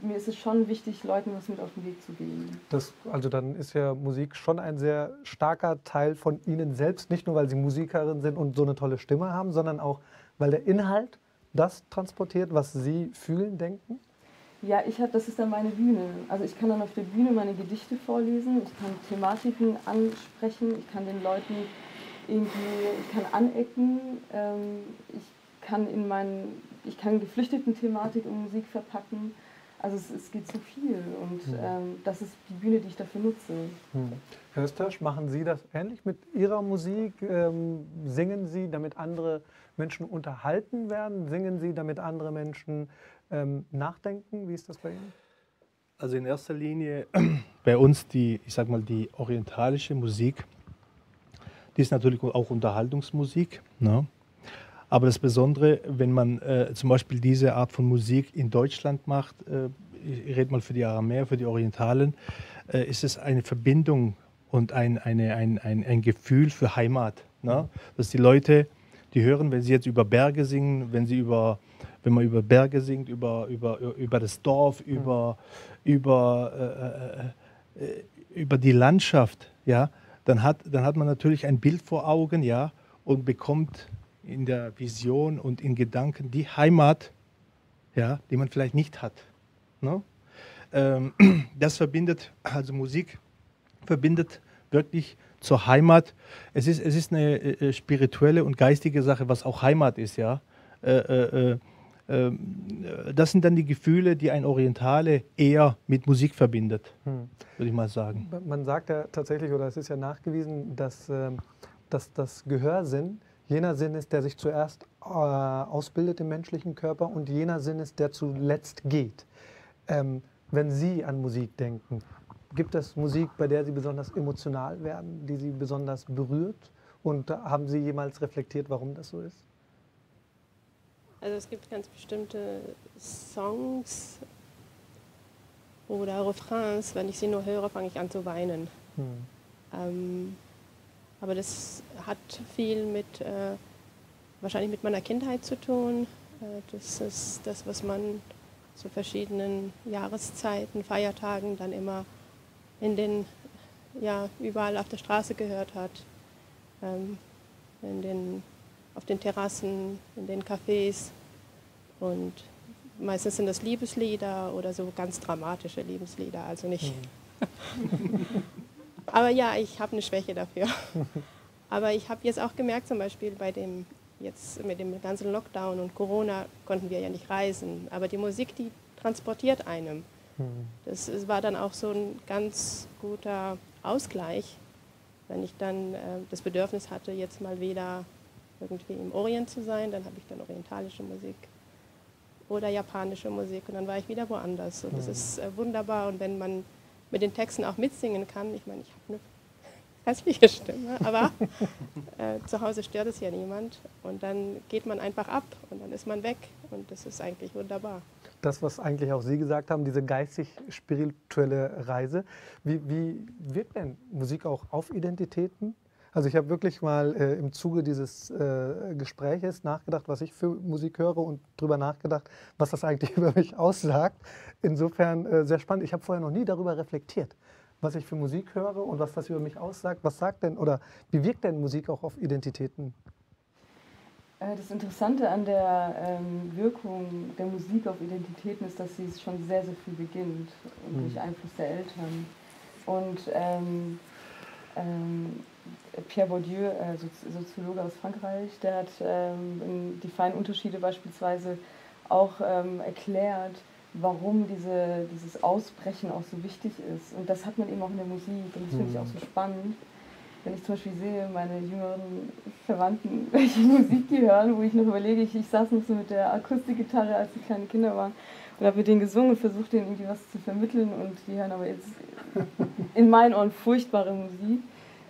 mir ist es schon wichtig, Leuten was mit auf den Weg zu geben. Das, also dann ist ja Musik schon ein sehr starker Teil von Ihnen selbst, nicht nur weil Sie Musikerin sind und so eine tolle Stimme haben, sondern auch weil der Inhalt das transportiert, was Sie fühlen, denken? Ja, ich hab, das ist dann meine Bühne. Also ich kann dann auf der Bühne meine Gedichte vorlesen, ich kann Thematiken ansprechen, ich kann den Leuten irgendwie, ich kann anecken, ähm, ich kann in meinen, ich kann Geflüchteten-Thematik in Musik verpacken. Also es, es geht zu viel und mhm. ähm, das ist die Bühne, die ich dafür nutze. Mhm. Herr Östersch, machen Sie das ähnlich mit Ihrer Musik? Ähm, singen Sie, damit andere Menschen unterhalten werden? Singen Sie, damit andere Menschen ähm, nachdenken? Wie ist das bei Ihnen? Also in erster Linie bei uns die, ich sag mal, die orientalische Musik, die ist natürlich auch Unterhaltungsmusik. Ne? Aber das Besondere, wenn man äh, zum Beispiel diese Art von Musik in Deutschland macht, äh, ich rede mal für die Aramäer, für die Orientalen, äh, ist es eine Verbindung und ein, eine, ein, ein, ein Gefühl für Heimat. Ne? Dass die Leute die hören, wenn sie jetzt über Berge singen, wenn sie über, wenn man über Berge singt, über, über, über das Dorf, mhm. über, über, äh, äh, über die Landschaft, ja, dann hat, dann hat man natürlich ein Bild vor Augen, ja, und bekommt in der Vision und in Gedanken die Heimat, ja, die man vielleicht nicht hat. Ne? Ähm, das verbindet, also Musik verbindet wirklich zur Heimat. Es ist, es ist eine äh, äh, spirituelle und geistige Sache, was auch Heimat ist, ja. Äh, äh, äh ähm, das sind dann die Gefühle, die ein Orientale eher mit Musik verbindet, hm. würde ich mal sagen. Man sagt ja tatsächlich, oder es ist ja nachgewiesen, dass, ähm, dass das Gehörsinn jener Sinn ist, der sich zuerst äh, ausbildet im menschlichen Körper und jener Sinn ist, der zuletzt geht. Ähm, wenn Sie an Musik denken, Gibt es Musik, bei der Sie besonders emotional werden, die Sie besonders berührt? Und haben Sie jemals reflektiert, warum das so ist? Also es gibt ganz bestimmte Songs oder Refrains, wenn ich sie nur höre, fange ich an zu weinen. Hm. Ähm, aber das hat viel mit, äh, wahrscheinlich mit meiner Kindheit zu tun. Äh, das ist das, was man zu verschiedenen Jahreszeiten, Feiertagen dann immer in den, ja, überall auf der Straße gehört hat. Ähm, in den, auf den Terrassen, in den Cafés. Und meistens sind das Liebeslieder oder so ganz dramatische Liebeslieder, also nicht. Mhm. Aber ja, ich habe eine Schwäche dafür. Aber ich habe jetzt auch gemerkt, zum Beispiel bei dem, jetzt mit dem ganzen Lockdown und Corona konnten wir ja nicht reisen. Aber die Musik, die transportiert einem. Das war dann auch so ein ganz guter Ausgleich, wenn ich dann äh, das Bedürfnis hatte, jetzt mal wieder irgendwie im Orient zu sein. Dann habe ich dann orientalische Musik oder japanische Musik und dann war ich wieder woanders. Und das Mhm. ist äh, wunderbar. Und wenn man mit den Texten auch mitsingen kann, ich meine, ich habe eine hässliche Stimme, aber äh, zu Hause stört es ja niemand. Und dann geht man einfach ab und dann ist man weg. Und das ist eigentlich wunderbar. Das, was eigentlich auch Sie gesagt haben, diese geistig-spirituelle Reise. Wie, wie wirkt denn Musik auch auf Identitäten? Also ich habe wirklich mal äh, im Zuge dieses äh, Gespräches nachgedacht, was ich für Musik höre und darüber nachgedacht, was das eigentlich über mich aussagt. Insofern äh, sehr spannend. Ich habe vorher noch nie darüber reflektiert, was ich für Musik höre und was das über mich aussagt. Was sagt denn oder wie wirkt denn Musik auch auf Identitäten? Äh, Das Interessante an der ähm, Wirkung der Musik auf Identitäten ist, dass sie schon sehr, sehr früh beginnt und Mhm. durch Einfluss der Eltern. Und ähm, ähm, Pierre Bourdieu, äh, Sozi- Soziologe aus Frankreich, der hat ähm, die feinen Unterschiede beispielsweise auch ähm, erklärt, warum diese, dieses Ausbrechen auch so wichtig ist. Und das hat man eben auch in der Musik. Und das finde ich auch so spannend wenn ich zum Beispiel sehe, meine jüngeren Verwandten, welche Musik die hören, wo ich noch überlege, ich, ich saß noch so mit der Akustikgitarre, als die kleine Kinder waren, und habe mit denen gesungen und versucht, denen irgendwie was zu vermitteln und die hören aber jetzt in meinen Ohren furchtbare Musik.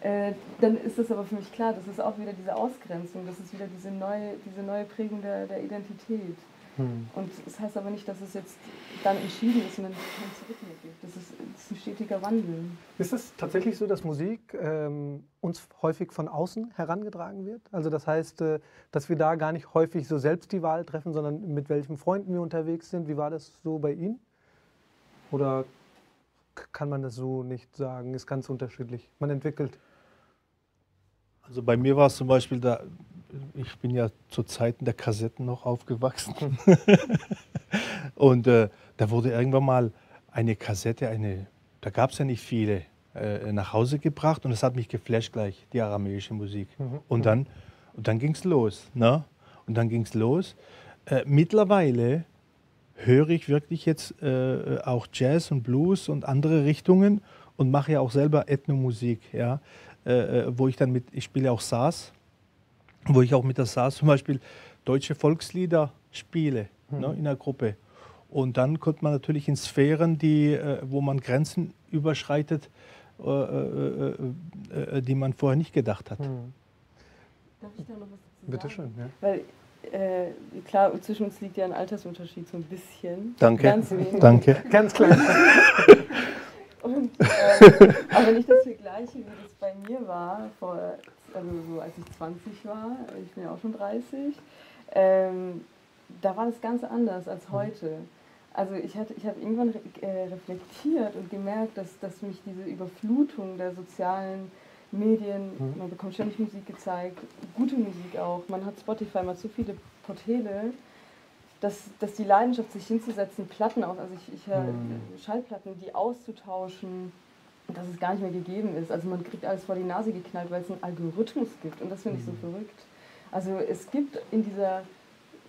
Äh, dann ist das aber für mich klar, das ist auch wieder diese Ausgrenzung, das ist wieder diese neue, diese neue Prägung der, der Identität. Hm. Und das heißt aber nicht, dass es jetzt dann entschieden ist und dann kein Zurück mehr gibt. Das ist, das ist ein stetiger Wandel. Ist es tatsächlich so, dass Musik ähm, uns häufig von außen herangetragen wird? Also das heißt, äh, dass wir da gar nicht häufig so selbst die Wahl treffen, sondern mit welchen Freunden wir unterwegs sind. Wie war das so bei Ihnen? Oder kann man das so nicht sagen? Ist ganz unterschiedlich. Man entwickelt. Also bei mir war es zum Beispiel, da, ich bin ja zu Zeiten der Kassetten noch aufgewachsen. und äh, da wurde irgendwann mal eine Kassette, eine, da gab es ja nicht viele, äh, nach Hause gebracht und es hat mich geflasht gleich, die aramäische Musik. Mhm. Und dann, und dann ging es los. Ne? Und dann ging es los. Äh, mittlerweile höre ich wirklich jetzt äh, auch Jazz und Blues und andere Richtungen und mache ja auch selber Ethnomusik, ja, äh, äh, wo ich dann mit, ich spiele auch Saas, wo ich auch mit der Saas zum Beispiel deutsche Volkslieder spiele ne, Mhm. in der Gruppe. Und dann kommt man natürlich in Sphären, die, äh, wo man Grenzen überschreitet, äh, äh, die man vorher nicht gedacht hat. Hm. Darf ich da noch was dazu Bitte schön. Ja. Weil, äh, klar, zwischen uns liegt ja ein Altersunterschied so ein bisschen. Danke. Ganz wenig. Danke. Ganz klein. Und, ähm, aber wenn ich das vergleiche, wie das bei mir war, vor, also so als ich 20 war, ich bin ja auch schon 30, ähm, da war das ganz anders als heute. Also ich, hatte, ich habe irgendwann re äh, reflektiert und gemerkt, dass, dass mich diese Überflutung der sozialen Medien, Mhm. man bekommt ständig Musik gezeigt, gute Musik auch, man hat Spotify, man hat so viele Portale, dass, dass die Leidenschaft, sich hinzusetzen, Platten aus, also ich, ich Mhm. Schallplatten, die auszutauschen, dass es gar nicht mehr gegeben ist. Also man kriegt alles vor die Nase geknallt, weil es einen Algorithmus gibt und das finde ich so verrückt. Also es gibt in dieser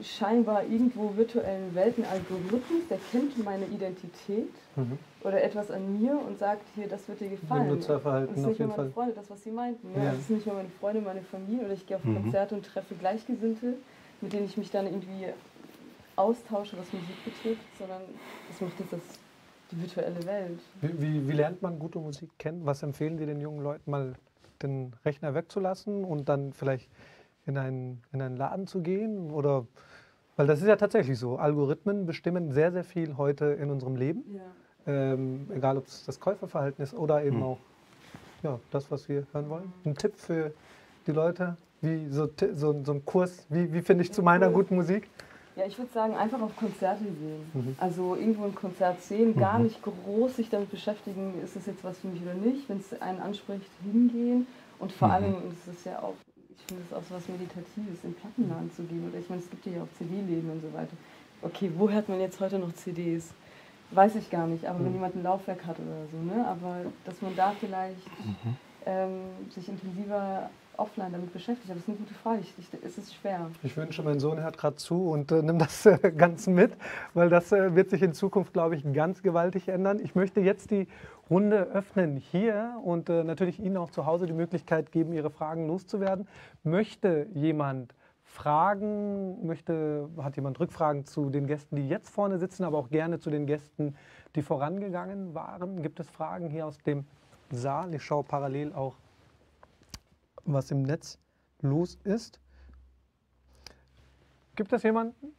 scheinbar irgendwo virtuellen Welt einen Algorithmus, der kennt meine Identität Mhm. oder etwas an mir und sagt, hier, das wird dir gefallen. Nutzerverhalten das ist auf nicht nur jeden meine Fall. Freunde, das, was sie meinten. Ne? Ja. Das ist nicht nur meine Freunde, meine Familie oder ich gehe auf Mhm. Konzerte und treffe Gleichgesinnte, mit denen ich mich dann irgendwie austausche, was Musik betrifft, sondern das macht jetzt das, die virtuelle Welt. Wie, wie, wie lernt man gute Musik kennen? Was empfehlen Sie den jungen Leuten, mal den Rechner wegzulassen und dann vielleicht in einen, in einen Laden zu gehen? Oder weil das ist ja tatsächlich so. Algorithmen bestimmen sehr, sehr viel heute in unserem Leben. Ähm, egal, ob es das Käuferverhalten ist oder eben Hm. auch ja, das, was wir hören wollen. Ein Tipp für die Leute, wie so, so, so ein Kurs, wie, wie finde ich zu meiner guten Musik? Ja, ich würde sagen, einfach auf Konzerte gehen. Mhm. Also irgendwo ein Konzert sehen, gar Mhm. nicht groß sich damit beschäftigen, ist das jetzt was für mich oder nicht. Wenn es einen anspricht, hingehen. Und vor Mhm. allem, es ist ja auch, ich finde es auch so was Meditatives, in Plattenladen zu gehen. Oder ich meine, es gibt ja auch CD-Läden und so weiter. Okay, wo hört man jetzt heute noch CDs? Weiß ich gar nicht, aber wenn Mhm. jemand ein Laufwerk hat oder so, ne? Aber dass man da vielleicht Mhm. ähm, sich intensiver offline damit beschäftigt. Aber das ist eine gute Frage. Ich, ich, es ist schwer. Ich wünsche, mein Sohn hört gerade zu und äh, nimmt das äh, ganz mit, weil das äh, wird sich in Zukunft, glaube ich, ganz gewaltig ändern. Ich möchte jetzt die Runde öffnen hier und äh, natürlich Ihnen auch zu Hause die Möglichkeit geben, Ihre Fragen loszuwerden. Möchte jemand Fragen, möchte, hat jemand Rückfragen zu den Gästen, die jetzt vorne sitzen, aber auch gerne zu den Gästen, die vorangegangen waren? Gibt es Fragen hier aus dem Saal? Ich schaue parallel auch, was im Netz los ist. Gibt es jemanden,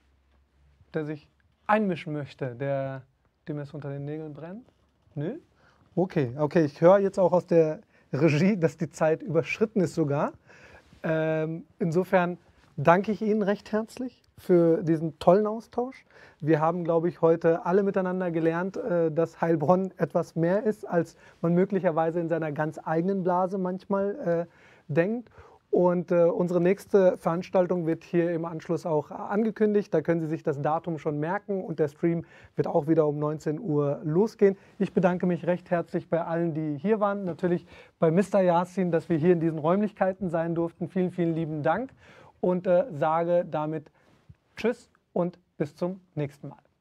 der sich einmischen möchte, der, dem es unter den Nägeln brennt? Nö? Okay, okay. Ich höre jetzt auch aus der Regie, dass die Zeit überschritten ist sogar. Ähm, insofern danke ich Ihnen recht herzlich für diesen tollen Austausch. Wir haben, glaube ich, heute alle miteinander gelernt, äh, dass Heilbronn etwas mehr ist, als man möglicherweise in seiner ganz eigenen Blase manchmal äh, denkt. Und äh, unsere nächste Veranstaltung wird hier im Anschluss auch angekündigt. Da können Sie sich das Datum schon merken und der Stream wird auch wieder um 19 Uhr losgehen. Ich bedanke mich recht herzlich bei allen, die hier waren. Natürlich bei Mr. Yasin, dass wir hier in diesen Räumlichkeiten sein durften. Vielen, vielen lieben Dank und äh, sage damit Tschüss und bis zum nächsten Mal.